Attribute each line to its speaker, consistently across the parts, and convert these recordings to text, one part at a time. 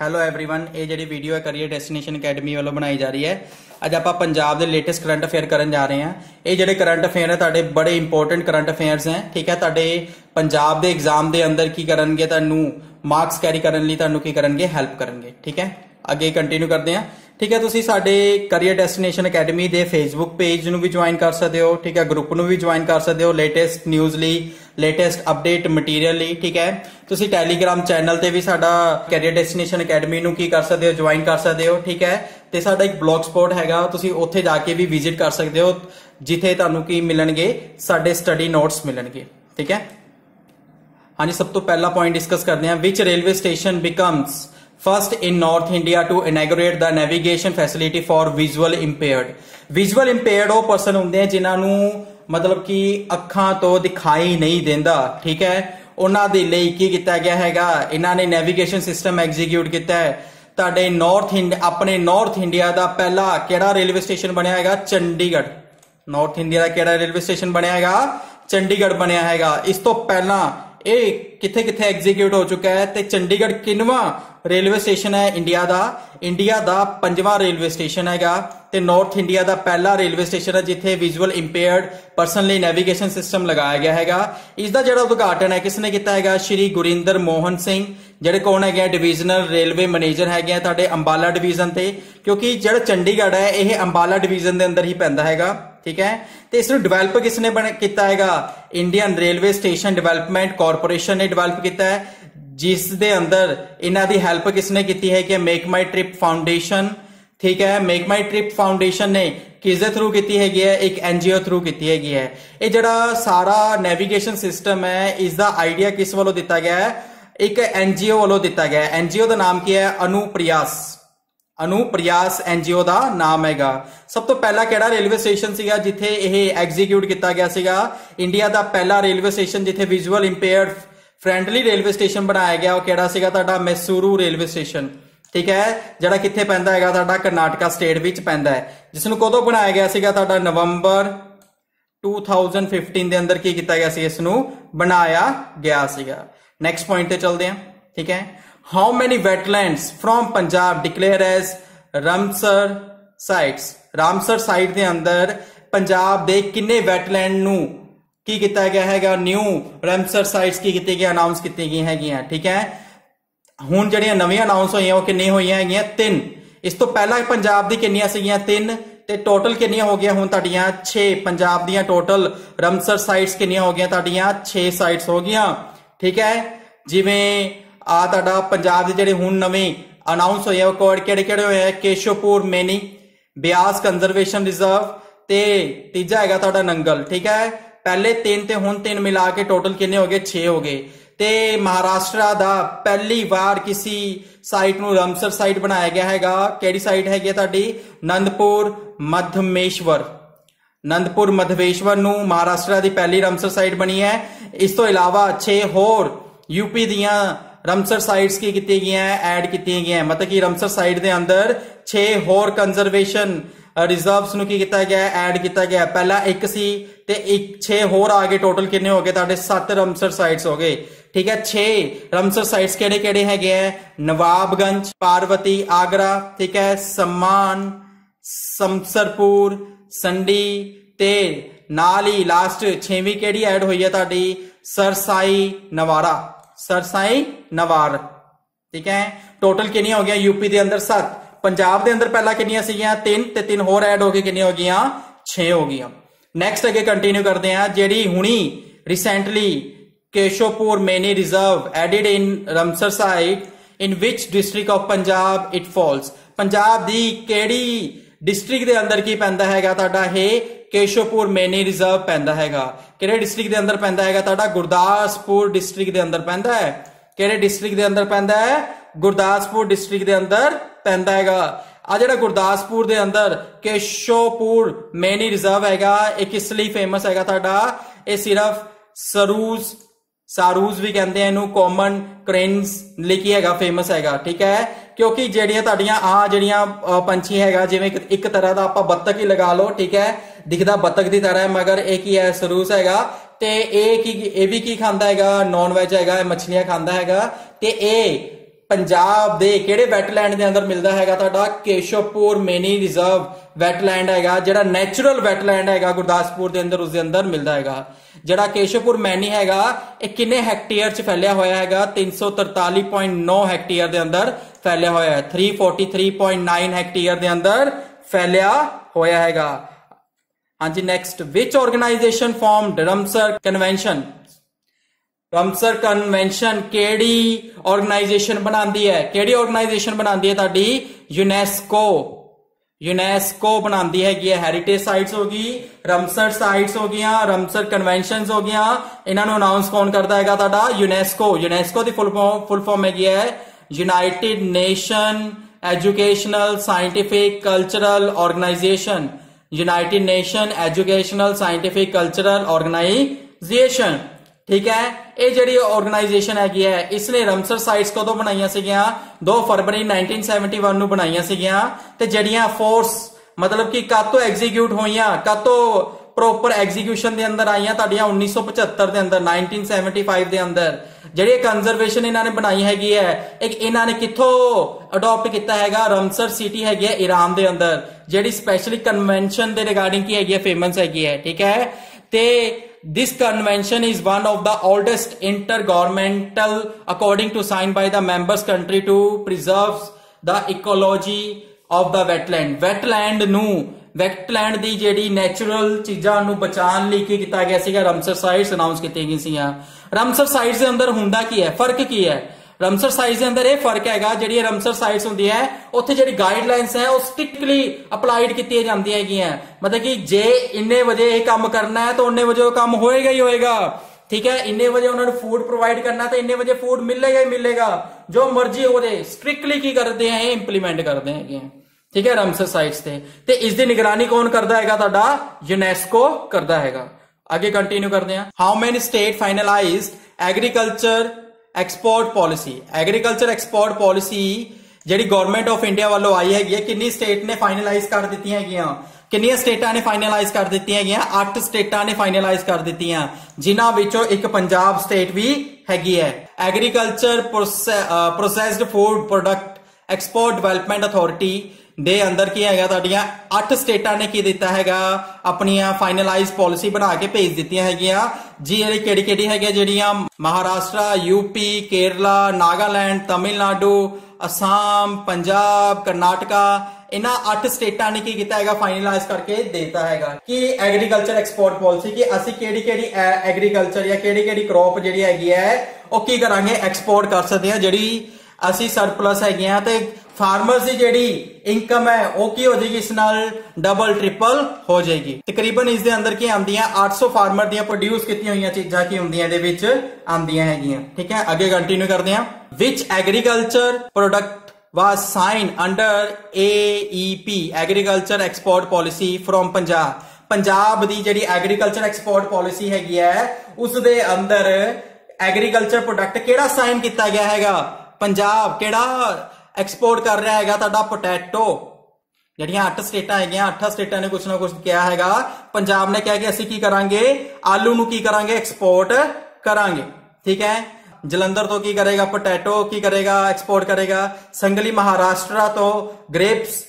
Speaker 1: Hello everyone ਇਹ ਜਿਹੜੀ video ਹੈ ਕਰੀਅਰ ਡੈਸਟੀਨੇਸ਼ਨ ਅਕੈਡਮੀ ਵੱਲੋਂ ਬਣਾਈ ਜਾ ਰਹੀ ਹੈ ਅੱਜ ਆਪਾਂ ਪੰਜਾਬ ਦੇ ਲੇਟੈਸਟ ਕਰੰਟ ਅਫੇਅਰ ਕਰਨ ਜਾ ਰਹੇ ਹਾਂ ਇਹ ਜਿਹੜੇ ਕਰੰਟ ਅਫੇਅਰ ਹੈ ਤੁਹਾਡੇ ਬੜੇ ਇੰਪੋਰਟੈਂਟ ਕਰੰਟ ਅਫੇਅਰਸ ਹੈ ਠੀਕ ਹੈ ਤੁਹਾਡੇ ਪੰਜਾਬ ਦੇ ਐਗਜ਼ਾਮ ਦੇ ਅੰਦਰ ਕੀ ਕਰਨਗੇ ਤੁਹਾਨੂੰ ਮਾਰਕਸ ਕੈਰੀ ਕਰਨ ਲਈ ਤੁਹਾਨੂੰ ਕੀ ਕਰਨਗੇ ਹੈਲਪ ਕਰਨਗੇ ਠੀਕ ਹੈ ਅੱਗੇ ਕੰਟੀਨਿਊ ਕਰਦੇ ਹਾਂ ਠੀਕ ਹੈ, ਤੁਸੀਂ ਸਾਡੇ ਕਰੀਅਰ ਡੈਸਟੀਨੇਸ਼ਨ ਅਕੈਡਮੀ ਦੇ ਫੇਸਬੁੱਕ ਪੇਜ ਨੂੰ ਵੀ ਜੁਆਇਨ ਕਰ ਸਕਦੇ ਹੋ, ਠੀਕ ਹੈ ਗਰੁੱਪ ਨੂੰ ਵੀ ਜੁਆਇਨ ਕਰ ਸਕਦੇ ਹੋ ਲੇਟੈਸਟ ਨਿਊਜ਼ ਲਈ ਲੇਟੈਸਟ ਅਪਡੇਟ ਮਟੀਰੀਅਲ ਲਈ, ਠੀਕ ਹੈ। ਤੁਸੀਂ ਟੈਲੀਗ੍ਰam ਚੈਨਲ ਤੇ ਵੀ ਸਾਡਾ ਕੈਰੀਅਰ ਡੈਸਟੀਨੇਸ਼ਨ ਅਕੈਡਮੀ ਨੂੰ ਕੀ ਕਰ ਸਕਦੇ ਹੋ ਜੁਆਇਨ ਕਰ ਸਕਦੇ ਹੋ, ਠੀਕ ਹੈ। ਤੇ ਸਾਡਾ ਇੱਕ ਬਲੌਗ ਸਪੋਟ ਹੈਗਾ, ਤੁਸੀਂ ਉੱਥੇ ਜਾ ਕੇ ਵੀ ਵਿਜ਼ਿਟ ਕਰ ਸਕਦੇ ਹੋ, ਜਿੱਥੇ ਤੁਹਾਨੂੰ ਕੀ ਮਿਲਣਗੇ, ਸਾਡੇ ਸਟੱਡੀ ਨੋਟਸ ਮਿਲਣਗੇ, ਠੀਕ ਹੈ। ਹਾਂਜੀ, ਸਭ ਤੋਂ ਪਹਿਲਾ ਪੁਆਇੰਟ ਡਿਸਕਸ ਕਰਦੇ ਹਾਂ ਵਿਚ railway station becomes first in north India to inaugurate the navigation facility for visual impaired visual impaired ਉਹ ਪਰਸਨ ਹੁੰਦੇ ਆ ਜਿਨ੍ਹਾਂ ਨੂੰ ਮਤਲਬ ਕਿ ਅੱਖਾਂ ਤੋਂ ਦਿਖਾਈ ਨਹੀਂ ਦਿੰਦਾ, ਠੀਕ ਹੈ? ਉਹਨਾਂ ਦੇ ਲਈ ਕੀ ਕੀਤਾ ਗਿਆ ਹੈਗਾ? ਇਹਨਾਂ ਨੇ ਨੈਵੀਗੇਸ਼ਨ ਸਿਸਟਮ ਐਗਜ਼ੀਕਿਊਟ ਕੀਤਾ ਹੈ। ਤੁਹਾਡੇ ਨਾਰਥ ਇੰਡੀਆ ਆਪਣੇ ਨਾਰਥ ਇੰਡੀਆ ਦਾ ਪਹਿਲਾ ਕਿਹੜਾ ਰੇਲਵੇ ਸਟੇਸ਼ਨ ਬਣਿਆ ਹੈਗਾ? ਚੰਡੀਗੜ੍ਹ। ਨਾਰਥ ਇੰਡੀਆ ਦਾ ਕਿਹੜਾ ਰੇਲਵੇ ਸਟੇਸ਼ਨ ਬਣਿਆ ਹੈਗਾ? ਚੰਡੀਗੜ੍ਹ ਬਣਿਆ ਹੈਗਾ। ਇਸ ਤੋਂ ਪਹਿਲਾਂ ਇਹ ਕਿੱਥੇ ਕਿੱਥੇ ਐਗਜ਼ੀਕਿਊਟ ਹੋ ਚੁੱਕਾ ਹੈ ਤੇ ਚੰਡੀਗੜ੍ਹ ਕਿੰਨਵਾਂ ਰੇਲਵੇ ਸਟੇਸ਼ਨ ਹੈ ਇੰਡੀਆ ਦਾ। ਇੰਡੀਆ ਦਾ ਪੰਜਵਾਂ ਰੇਲਵੇ ਸਟੇਸ਼ਨ ਹੈਗਾ ਤੇ ਨਾਰਥ ਇੰਡੀਆ ਦਾ ਪਹਿਲਾ ਰੇਲਵੇ ਸਟੇਸ਼ਨ ਹੈ ਜਿੱਥੇ ਵਿਜ਼ੂਅਲ ਇੰਪੇਅਰਡ ਪਰਸਨ ਲਈ ਨੈਵੀਗੇਸ਼ਨ ਸਿਸਟਮ ਲਗਾਇਆ ਗਿਆ ਹੈਗਾ। ਇਸ ਦਾ ਜਿਹੜਾ ਉਦਘਾਟਨ ਹੈ, ਕਿਸ ਨੇ ਕੀਤਾ ਹੈਗਾ? ਸ਼੍ਰੀ ਗੁਰਿੰਦਰ ਮੋਹਨ ਸਿੰਘ, ਜਿਹੜੇ ਕੌਣ ਹੈਗੇ ਡਿਵੀਜ਼ਨਲ ਰੇਲਵੇ ਮੈਨੇਜਰ ਹੈਗੇ ਆ ਤੁਹਾਡੇ ਅੰਬਾਲਾ ਡਿਵੀਜ਼ਨ ਤੇ, ਕਿਉਂਕਿ ਜਿਹੜਾ ਚੰਡੀਗੜ੍ਹ ਹੈ, ਇਹ ਅੰਬਾਲਾ ਡਿਵੀਜ਼ਨ ਦੇ ਅੰਦਰ ਹੀ ਪੈਂਦਾ ਹੈਗਾ। ਠੀਕ ਹੈ? ਤੇ ਇਸ ਨੂੰ ਡਿਵੈਲਪ ਕਿਸ ਨੇ ਕੀਤਾ ਹੈਗਾ? Indian railway station development corporation ਨੇ ਡਿਵੈਲਪ ਕੀਤਾ ਹੈ, ਜਿਸ ਦੇ ਅੰਦਰ ਇਹਨਾਂ ਦੀ ਹੈਲਪ ਕਿਸ ਨੇ ਕੀਤੀ ਹੈ? ਕਿ ਮੇਕ ਮਾਈ ਟ੍ਰਿਪ ਫਾਊਂਡੇਸ਼ਨ ਠੀਕ ਹੈ? ਮੇਕ ਮਾਈ ਟ੍ਰਿਪ ਫਾਊਂਡੇਸ਼ਨ ਨੇ ਕਿਸ ਦੇ ਥਰੂ ਕੀਤੀ ਹੈਗੀ ਹੈ? ਇੱਕ ਐਨਜੀਓ ਥਰੂ ਕੀਤੀ ਹੈਗੀ ਹੈ। ਇਹ ਜਿਹੜਾ ਸਾਰਾ ਨੈਵੀਗੇਸ਼ਨ ਸਿਸਟਮ ਹੈ, ਇਸ ਦਾ ਆਈਡੀਆ ਕਿਸ ਵੱਲੋਂ ਦਿੱਤਾ ਗਿਆ ਹੈ? ਇੱਕ ਐਨਜੀਓ ਵੱਲੋਂ ਦਿੱਤਾ ਗਿਆ ਹੈ। ਐਨਜੀਓ ਦਾ ਨਾਮ ਕੀ ਹੈ? ਅਨੁਪ੍ਰਿਆਸ ਅਨੁਪ੍ਰਿਆਸ ਐਨਜੀਓ ਦਾ ਨਾਮ ਹੈਗਾ। ਸਭ ਤੋਂ ਪਹਿਲਾ ਕਿਹੜਾ ਰੇਲਵੇ ਸਟੇਸ਼ਨ ਸੀਗਾ ਜਿੱਥੇ ਇਹ ਐਗਜ਼ੀਕਿਊਟ ਕੀਤਾ ਗਿਆ ਸੀਗਾ? ਇੰਡੀਆ ਦਾ ਪਹਿਲਾ ਰੇਲਵੇ ਸਟੇਸ਼ਨ ਜਿੱਥੇ visual impaired friendly railway station ਬਣਾਇਆ ਗਿਆ, ਉਹ ਕਿਹੜਾ ਸੀਗਾ ਤੁਹਾਡਾ? Mysuru railway station. ਠੀਕ ਹੈ? ਜਿਹੜਾ ਕਿੱਥੇ ਪੈਂਦਾ ਹੈਗਾ ਤੁਹਾਡਾ? ਕਰਨਾਟਕਾ ਸਟੇਟ ਵਿੱਚ ਪੈਂਦਾ ਹੈ। ਜਿਸ ਨੂੰ ਕਦੋਂ ਬਣਾਇਆ ਗਿਆ ਸੀਗਾ ਤੁਹਾਡਾ? ਨਵੰਬਰ 2015 ਦੇ ਅੰਦਰ ਕੀ ਕੀਤਾ ਗਿਆ ਸੀ? ਇਸ ਨੂੰ ਬਣਾਇਆ ਗਿਆ ਸੀਗਾ। ਨੈਕਸਟ ਪੁਆਇੰਟ ਤੇ ਚੱਲਦੇ ਹਾਂ। ਠੀਕ ਹੈ? How many wetlands from Punjab declare as Ramsar sites Ramsar site ਦੇ ਅੰਦਰ ਪੰਜਾਬ ਦੇ ਕਿੰਨੇ ਵੈਟਲੈਂਡ ਨੂੰ ਕੀ ਕੀਤਾ ਗਿਆ ਹੈਗਾ? ਨਿਊ ਰਮਸਰ ਸਾਈਟਸ ਕੀ ਕੀਤੇ ਗਏ ਅਨਾਉਂਸ ਕੀਤੇ ਗਏ ਹੈਗੀਆਂ, ਠੀਕ ਹੈ? ਹੁਣ ਜਿਹੜੀਆਂ ਨਵੀਆਂ ਅਨਾਉਂਸ ਹੋਈਆਂ, ਉਹ ਕਿੰਨੇ ਹੋਈਆਂ ਹੈਗੀਆਂ? ਤਿੰਨ। ਇਸ ਤੋਂ ਪਹਿਲਾਂ ਪੰਜਾਬ ਦੀ ਕਿੰਨੀਆਂ ਸੀਗੀਆਂ? ਤਿੰਨ। ਤੇ ਟੋਟਲ ਕਿੰਨੀਆਂ ਹੋ ਗਈਆਂ ਹੁਣ ਤੁਹਾਡੀਆਂ? 6 ਪੰਜਾਬ ਦੀਆਂ ਟੋਟਲ ਰਾਮਸਰ ਸਾਈਟਸ ਕਿੰਨੀਆਂ ਹੋ ਗਈਆਂ? ਤੁਹਾਡੀਆਂ 6 ਸਾਈਟਸ ਹੋ ਗਈਆਂ, ਠੀਕ ਹੈ? ਜਿਵੇਂ ਆ ਤੁਹਾਡਾ ਪੰਜਾਬ ਦੇ ਜਿਹੜੇ ਹੁਣ ਨਵੇਂ ਅਨਾਉਂਸ ਹੋਏ ਉਹ ਕੋਡ ਕਿਹੜੇ ਕਿਹੜੇ ਹੋਏ ਆ? ਕੇਸ਼ੋਪੁਰ ਮੈਨੀ, ਬਿਆਸ ਕੰਜ਼ਰਵੇਸ਼ਨ ਰਿਜ਼ਰਵ ਤੇ ਤੀਜਾ ਹੈਗਾ ਤੁਹਾਡਾ ਨੰਗਲ, ਠੀਕ ਹੈ? ਪਹਿਲੇ ਤਿੰਨ ਤੇ ਹੁਣ ਤਿੰਨ ਮਿਲਾ ਕੇ ਟੋਟਲ ਕਿੰਨੇ ਹੋ ਗਏ? 6 ਹੋ ਗਏ। ਤੇ ਮਹਾਰਾਸ਼ਟਰ ਦਾ ਪਹਿਲੀ ਵਾਰ ਕਿਸੇ ਸਾਈਟ ਨੂੰ ਰਮਸਰ ਸਾਈਟ ਬਣਾਇਆ ਗਿਆ ਹੈਗਾ। ਕਿਹੜੀ ਸਾਈਟ ਹੈਗੀ ਤੁਹਾਡੀ? ਨੰਦਪੁਰ ਮਧਮੇਸ਼ਵਰ। ਨੰਦਪੁਰ ਮਧਵੇਸ਼ਵਰ ਨੂੰ ਮਹਾਰਾਸ਼ਟਰ ਦੀ ਪਹਿਲੀ ਰਮਸਰ ਸਾਈਟ ਬਣੀ ਹੈ। ਇਸ ਤੋਂ ਇਲਾਵਾ 6 ਹੋਰ ਯੂਪੀ ਦੀਆਂ ਰਮਸਰ ਸਾਈਟਸ ਕੀ ਕੀਤੀਆਂ ਗਈਆਂ ਐਡ ਕੀਤੀਆਂ ਗਈਆਂ। ਮਤਲਬ ਕਿ ਰਮਸਰ ਸਾਈਟ ਦੇ ਅੰਦਰ 6 ਹੋਰ ਕੰਜ਼ਰਵੇਸ਼ਨ ਰਿਜ਼ਰਵਸ ਨੂੰ ਕੀ ਕੀਤਾ ਗਿਆ ਐਡ ਕੀਤਾ ਗਿਆ। ਪਹਿਲਾ ਇੱਕ ਸੀ ਤੇ ਇੱਕ 6 ਹੋਰ ਆ ਗਏ। ਟੋਟਲ ਕਿੰਨੇ ਹੋ ਗਏ? ਤੁਹਾਡੇ 7 ਰਮਸਰ ਸਾਈਟਸ ਹੋ ਗਏ। ਠੀਕ ਹੈ 6 ਰਮਸਰ ਸਾਈਟਸ ਕਿਹੜੇ ਕਿਹੜੇ ਹੈਗੇ ਆ? ਨਵਾਬਗੰਜ, ਪਾਰਵਤੀ, ਆਗਰਾ, ਠੀਕ ਹੈ, ਸਮਾਨ ਸਮਸਰਪੁਰ ਸੰਡੀ ਤੇ ਨਾਲ ਹੀ ਲਾਸਟ 6ਵੀਂ ਕਿਹੜੀ ਐਡ ਹੋਈ ਹੈ ਤੁਹਾਡੀ? ਸਰਸਾਈ ਨਵਾਰਾ। ਸਰਸਾਈ ਨਵਾਰ ਠੀਕ ਹੈ ਟੋਟਲ ਕਿੰਨੀਆਂ ਹੋ ਗਈਆਂ ਯੂਪੀ ਦੇ ਅੰਦਰ 7 ਪੰਜਾਬ ਦੇ ਅੰਦਰ ਪਹਿਲਾਂ ਕਿੰਨੀਆਂ ਸੀਗੀਆਂ 3 ਤੇ 3 ਹੋਰ ਐਡ ਹੋ ਕੇ ਕਿੰਨੀਆਂ ਹੋ ਗਈਆਂ 6 ਹੋ ਗਈਆਂ ਨੈਕਸਟ ਅੱਗੇ ਕੰਟੀਨਿਊ ਕਰਦੇ ਹਾਂ ਜਿਹੜੀ ਹੁਣੀ recently Keshopur Miani reserve added in Ramsar site in which district of Punjab it falls Punjab ਦੀ ਕਿਹੜੀ ਡਿਸਟ੍ਰਿਕਟ ਦੇ ਅੰਦਰ ਕੀ ਪੈਂਦਾ ਹੈਗਾ ਤੁਹਾਡਾ ਇਹ ਕੇਸ਼ੋਪੁਰ ਮੈਨੀ ਰਿਜ਼ਰਵ ਪੈਂਦਾ ਹੈਗਾ। ਕਿਹੜੇ ਡਿਸਟ੍ਰਿਕਟ ਦੇ ਅੰਦਰ ਪੈਂਦਾ ਹੈਗਾ? ਤੁਹਾਡਾ ਗੁਰਦਾਸਪੁਰ ਡਿਸਟ੍ਰਿਕਟ ਦੇ ਅੰਦਰ ਪੈਂਦਾ ਹੈ। ਕਿਹੜੇ ਡਿਸਟ੍ਰਿਕਟ ਦੇ ਅੰਦਰ ਪੈਂਦਾ ਹੈ? ਗੁਰਦਾਸਪੁਰ ਡਿਸਟ੍ਰਿਕਟ ਦੇ ਅੰਦਰ ਪੈਂਦਾ ਹੈਗਾ। ਆ ਜਿਹੜਾ ਗੁਰਦਾਸਪੁਰ ਦੇ ਅੰਦਰ ਕੇਸ਼ੋਪੁਰ ਮੈਨੀ ਰਿਜ਼ਰਵ ਹੈਗਾ, ਇਹ ਕਿਸ ਲਈ ਫੇਮਸ ਹੈਗਾ ਤੁਹਾਡਾ? ਇਹ ਸਿਰਫ ਸਰੂਜ਼, ਸਾਰੂਜ਼ ਵੀ ਕਹਿੰਦੇ ਆ ਇਹਨੂੰ ਕਾਮਨ ਕ੍ਰੇਨਸ ਲਿਖੀ ਹੈਗਾ ਫੇਮਸ ਹੈਗਾ, ਠੀਕ ਹੈ? ਕਿਉਂਕਿ ਜਿਹੜੀਆਂ ਤੁਹਾਡੀਆਂ ਆ ਜਿਹੜੀਆਂ ਪੰਛੀ ਹੈਗਾ, ਜਿਵੇਂ ਇੱਕ ਤਰ੍ਹਾਂ ਦਾ ਆਪਾਂ ਬੱਤਕ ਹੀ ਲਗਾ ਲਓ, ਠੀਕ ਹੈ? ਦਿਖਦਾ ਬੱਤਕ ਦੀ ਤਰ੍ਹਾਂ ਹੈ, ਮਗਰ ਇਹ ਕੀ ਹੈ, ਸਰੂਸ ਹੈਗਾ। ਤੇ ਇਹ ਕੀ, ਇਹ ਵੀ ਕੀ ਖਾਂਦਾ ਹੈਗਾ? ਨਾਨ ਵੈਜ ਹੈਗਾ, ਇਹ ਮੱਛਲੀਆਂ ਖਾਂਦਾ ਹੈਗਾ। ਤੇ ਇਹ ਪੰਜਾਬ ਦੇ ਕਿਹੜੇ ਵੈਟਲੈਂਡ ਦੇ ਅੰਦਰ ਮਿਲਦਾ ਹੈਗਾ ਤੁਹਾਡਾ? ਕੇਸ਼ਵਪੁਰ ਮੈਨੀ ਰਿਜ਼ਰਵ ਵੈਟਲੈਂਡ ਹੈਗਾ, ਜਿਹੜਾ ਨੈਚੁਰਲ ਵੈਟਲੈਂਡ ਹੈਗਾ, ਗੁਰਦਾਸਪੁਰ ਦੇ ਅੰਦਰ ਉਸ ਦੇ ਅੰਦਰ ਮਿਲਦਾ ਹੈਗਾ। ਜਿਹੜਾ ਕੇਸ਼ਵਪੁਰ ਮੈਨੀ ਹੈਗਾ, ਇਹ ਕਿੰਨੇ ਹੈਕਟੇਅਰ ਚ ਫੈਲਿਆ ਹੋਇਆ ਹੈਗਾ? 343.9 ਹੈਕਟੇਅਰ ਦੇ ਅੰਦਰ ਫੈਲਿਆ ਹੋਇਆ ਹੈ। 343.9 ਹੈਕਟੇਅਰ ਦੇ ਅੰਦਰ ਫੈਲਿਆ ਹੋਇਆ ਹੈਗਾ। ਹਾਂਜੀ next which organization formed Ramsar convention Ramsar convention ਕਿਹੜੀ ਆਰਗੇਨਾਈਜੇਸ਼ਨ ਬਣਾਉਂਦੀ ਹੈ ਕਿਹੜੀ ਆਰਗੇਨਾਈਜੇਸ਼ਨ ਬਣਾਉਂਦੀ ਹੈ ਤੁਹਾਡੀ ਯੂਨੈਸਕੋ ਯੂਨੈਸਕੋ ਬਣਾਉਂਦੀ ਹੈਗੀ ਹੈ ਹੈਰੀਟੇਜ ਸਾਈਟਸ ਹੋ ਗਈ ਰਮਸਰ ਸਾਈਟਸ ਹੋ ਗਈਆਂ ਰਮਸਰ ਕਨਵੈਨਸ਼ਨਸ ਹੋ ਗਈਆਂ ਇਹਨਾਂ ਨੂੰ ਅਨਾਉਂਸ ਕੌਣ ਕਰਦਾ ਹੈਗਾ ਤੁਹਾਡਾ ਯੂਨੈਸਕੋ ਯੂਨੈਸਕੋ ਦੀ ਫੁੱਲ ਫਾਰਮ ਫੁੱਲ ਫਾਰਮ ਹੈਗੀ ਹੈ united nation educational scientific cultural organization united nation educational scientific cultural organization ਠੀਕ ਹੈ? ਇਹ ਜਿਹੜੀ ਆਰਗੇਨਾਈਜੇਸ਼ਨ ਹੈਗੀ ਹੈ ਇਸ ਰਮਸਰ ਸਾਈਟਸ ਕਦੋਂ ਬਣਾਈਆਂ ਸੀਗੀਆਂ? 2 ਫਰਵਰੀ 1971 ਨੂੰ ਬਣਾਈਆਂ ਸੀਗੀਆਂ। ਤੇ ਜਿਹੜੀਆਂ ਫੋਰਸ ਮਤਲਬ ਕਿ ਕਦ ਤੋਂ ਐਗਜ਼ੀਕਿਊਟ ਹੋਈਆਂ ਕਦ ਤੋਂ ਪ੍ਰੋਪਰ ਐਗਜ਼ੀਕਿਊਸ਼ਨ ਦੇ ਅੰਦਰ ਆਈਆਂ? ਤੁਹਾਡੀਆਂ 1975 ਦੇ ਅੰਦਰ 1975 ਦੇ ਅੰਦਰ। ਜਿਹੜੀ ਕੰਜ਼ਰਵੇਸ਼ਨ ਇਹਨਾਂ ਨੇ ਬਣਾਈ ਹੈਗੀ ਹੈ ਇੱਕ ਇਹਨਾਂ ਨੇ ਕਿੱਥੋਂ ਅਡਾਪਟ ਕੀਤਾ ਹੈਗਾ ਰਮਸਰ ਸਿਟੀ ਹੈਗੀ ਹੈ ਈਰਾਨ ਦੇ ਅੰਦਰ ਜਿਹੜੀ ਸਪੈਸ਼ਲੀ ਕਨਵੈਨਸ਼ਨ ਦੇ ਰਿਗਾਰਡਿੰਗ ਕੀ ਹੈਗੀ ਹੈ ਫੇਮਸ ਹੈਗੀ ਹੈ ਠੀਕ ਹੈ ਤੇ this convention is one of the oldest intergovernmental according to signed by the members country to preserve the ecology of the wetland wetland ਨੂੰ ਵੈਟਲੈਂਡ ਦੀ ਜਿਹੜੀ ਨੈਚੁਰਲ ਚੀਜ਼ਾਂ ਨੂੰ ਬਚਾਉਣ ਲਈ ਕੀ ਕੀਤਾ ਗਿਆ ਸੀਗਾ? ਰਮਸਰ ਸਾਈਟਸ ਅਨਾਉਂਸ ਕੀਤੀਆਂ ਗਈਆਂ ਸੀਗੀਆਂ। ਰਮਸਰ ਸਾਈਟਸ ਦੇ ਅੰਦਰ ਹੁੰਦਾ ਕੀ ਹੈ? ਫ਼ਰਕ ਕੀ ਹੈ? ਰਮਸਰ ਸਾਈਟਸ ਦੇ ਅੰਦਰ ਇਹ ਫ਼ਰਕ ਹੈਗਾ, ਜਿਹੜੀ ਰਮਸਰ ਸਾਈਟਸ ਹੁੰਦੀ ਹੈ, ਉੱਥੇ ਜਿਹੜੀ ਗਾਈਡਲਾਈਨਸ ਹੈ, ਉਹ ਸਟ੍ਰਿਕਟਲੀ ਅਪਲਾਈਡ ਕੀਤੀਆਂ ਜਾਂਦੀਆਂ ਹੈਗੀਆਂ। ਮਤਲਬ ਕਿ ਜੇ ਇੰਨੇ ਵਜੇ ਇਹ ਕੰਮ ਕਰਨਾ ਹੈ, ਤਾਂ ਉਹਨੇ ਵਜੇ ਉਹ ਕੰਮ ਹੋਏਗਾ ਹੀ ਹੋਏਗਾ। ਠੀਕ ਹੈ? ਇੰਨੇ ਵਜੇ ਉਹਨਾਂ ਨੂੰ ਫੂਡ ਪ੍ਰੋਵਾਈਡ ਕਰਨਾ, ਤਾਂ ਇੰਨੇ ਵਜੇ ਫੂਡ ਮਿਲੇਗਾ ਹੀ ਮਿਲੇਗਾ। ਜੋ ਮਰਜ਼ੀ ਹੋਵੇ ਸਟ੍ਰਿਕਟਲੀ ਕੀ ਕਰਦੇ ਆ, ਇਹ ਇੰਪਲੀਮੈਂਟ ਕਰਦੇ ਹੈਗੇ ਆ। ਠੀਕ ਹੈ ਰਮਸਰ ਸਾਈਟਸ ਤੇ। ਤੇ ਇਸ ਦੀ ਨਿਗਰਾਨੀ ਕੌਣ ਕਰਦਾ ਹੈਗਾ ਤੁਹਾਡਾ? ਯੂਨੈਸਕੋ ਕਰਦਾ ਹੈਗਾ। ਅੱਗੇ ਕੰਟੀਨਿਊ ਕਰਦੇ ਹਾਂ। How many state finalized agriculture export policy agriculture export policy ਜਿਹੜੀ ਗਵਰਨਮੈਂਟ ਆਫ ਇੰਡੀਆ ਵੱਲੋਂ ਆਈ ਹੈਗੀ ਹੈ, ਕਿੰਨੀ ਸਟੇਟ ਨੇ ਫਾਈਨਲਾਈਜ਼ ਕਰ ਦਿੱਤੀਆਂ ਹੈਗੀਆਂ? ਕਿੰਨੀਆਂ ਸਟੇਟਾਂ ਨੇ ਫਾਈਨਲਾਈਜ਼ ਕਰ ਦਿੱਤੀਆਂ ਹੈਗੀਆਂ? 8 ਸਟੇਟਾਂ ਨੇ ਫਾਈਨਲਾਈਜ਼ ਕਰ ਦਿੱਤੀਆਂ। ਜਿਨ੍ਹਾਂ ਵਿੱਚੋਂ ਇੱਕ ਪੰਜਾਬ ਸਟੇਟ ਵੀ ਹੈਗੀ ਹੈ। Agriculture processed food product export development authority ਦੇ ਅੰਦਰ ਕੀ ਹੈਗਾ, ਤੁਹਾਡੀਆਂ 8 ਸਟੇਟਾਂ ਨੇ ਕੀ ਦਿੱਤਾ ਹੈਗਾ, ਆਪਣੀਆਂ ਫਾਈਨਲਾਈਜ਼ ਪਾਲਿਸੀ ਬਣਾ ਕੇ ਭੇਜ ਦਿੱਤੀਆਂ ਹੈਗੀਆਂ। ਜੀ, ਇਹ ਕਿਹੜੀ ਕਿਹੜੀ ਹੈਗੀਆਂ ਜਿਹੜੀਆਂ ਮਹਾਰਾਸ਼ਟਰ ਯੂਪੀ ਕੇਰਲਾ, ਨਾਗਾਲੈਂਡ, ਤਮਿਲਨਾਡੂ, ਅਸਾਮ, ਪੰਜਾਬ, ਕਰਨਾਟਕਾ, ਇਹਨਾਂ 8 ਸਟੇਟਾਂ ਨੇ ਕੀ ਕੀਤਾ ਹੈਗਾ ਫਾਈਨਲਾਈਜ਼ ਕਰਕੇ ਦਿੱਤਾ ਹੈਗਾ। ਕਿ ਐਗਰੀਕਲਚਰ ਐਕਸਪੋਰਟ ਪਾਲਿਸੀ ਕਿ ਅਸੀਂ ਕਿਹੜੀ ਕਿਹੜੀ ਐਗਰੀਕਲਚਰ ਜਾਂ ਕਿਹੜੀ ਕਿਹੜੀ ਕ੍ਰੌਪ ਜਿਹੜੀ ਹੈਗੀ ਹੈ, ਉਹ ਕੀ ਕਰਾਂਗੇ ਐਕਸਪੋਰਟ ਕਰ ਸਕਦੇ ਹਾਂ, ਜਿਹੜੀ ਅਸੀਂ ਸਰਪਲਸ ਹੈਗੀਆਂ ਤੇ ਫਾਰਮਰਸ ਦੀ ਜਿਹੜੀ ਇਨਕਮ ਹੈ, ਉਹ ਕੀ ਹੋ ਜਾਏਗੀ? ਇਸ ਨਾਲ ਡਬਲ ਟ੍ਰਿਪਲ ਹੋ ਜਾਏਗੀ। ਤਕਰੀਬਨ ਇਸ ਦੇ ਅੰਦਰ ਕੀ ਆਉਂਦੀਆਂ? 800 ਫਾਰਮਰ ਦੀਆਂ ਪ੍ਰੋਡਿਊਸ ਕੀਤੀਆਂ ਹੋਈਆਂ ਚੀਜ਼ਾਂ ਕੀ ਹੁੰਦੀਆਂ? ਇਹਦੇ ਵਿੱਚ ਆਉਂਦੀਆਂ ਹੈਗੀਆਂ। ਠੀਕ ਹੈ? ਅੱਗੇ ਕੰਟੀਨਿਊ ਕਰਦੇ ਹਾਂ। Which agriculture product was signed under AEP Agriculture Export Policy from Punjab? Punjab ਦੀ ਜਿਹੜੀ ਐਗਰੀਕਲਚਰ ਐਕਸਪੋਰਟ ਪਾਲਿਸੀ ਹੈਗੀ ਹੈ, ਉਸ ਦੇ ਅੰਦਰ ਐਗਰੀਕਲਚਰ ਪ੍ਰੋਡਕਟ ਕਿਹੜਾ ਸਾਈਨ ਕੀਤਾ ਗਿਆ ਹੈਗਾ? ਪੰਜਾਬ ਕਿਹੜਾ ਐਕਸਪੋਰਟ ਕਰ ਰਿਹਾ ਹੈਗਾ ਤੁਹਾਡਾ ਪੋਟੈਟੋ ਜਿਹੜੀਆਂ 8 ਸਟੇਟਾਂ ਹੈਗੀਆਂ 8 ਸਟੇਟਾਂ ਨੇ ਕੁਝ ਨਾ ਕੁਝ ਕਿਹਾ ਹੈਗਾ ਪੰਜਾਬ ਨੇ ਕਿਹਾ ਕਿ ਅਸੀਂ ਕੀ ਕਰਾਂਗੇ ਆਲੂ ਨੂੰ ਕੀ ਕਰਾਂਗੇ ਐਕਸਪੋਰਟ ਕਰਾਂਗੇ ਠੀਕ ਹੈ ਜਲੰਧਰ ਤੋਂ ਕੀ ਕਰੇਗਾ ਪੋਟੈਟੋ ਕੀ ਕਰੇਗਾ ਐਕਸਪੋਰਟ ਕਰੇਗਾ ਸੰਗਲੀ ਮਹਾਰਾਸ਼ਟਰ ਤੋਂ ਗ੍ਰੇਪਸ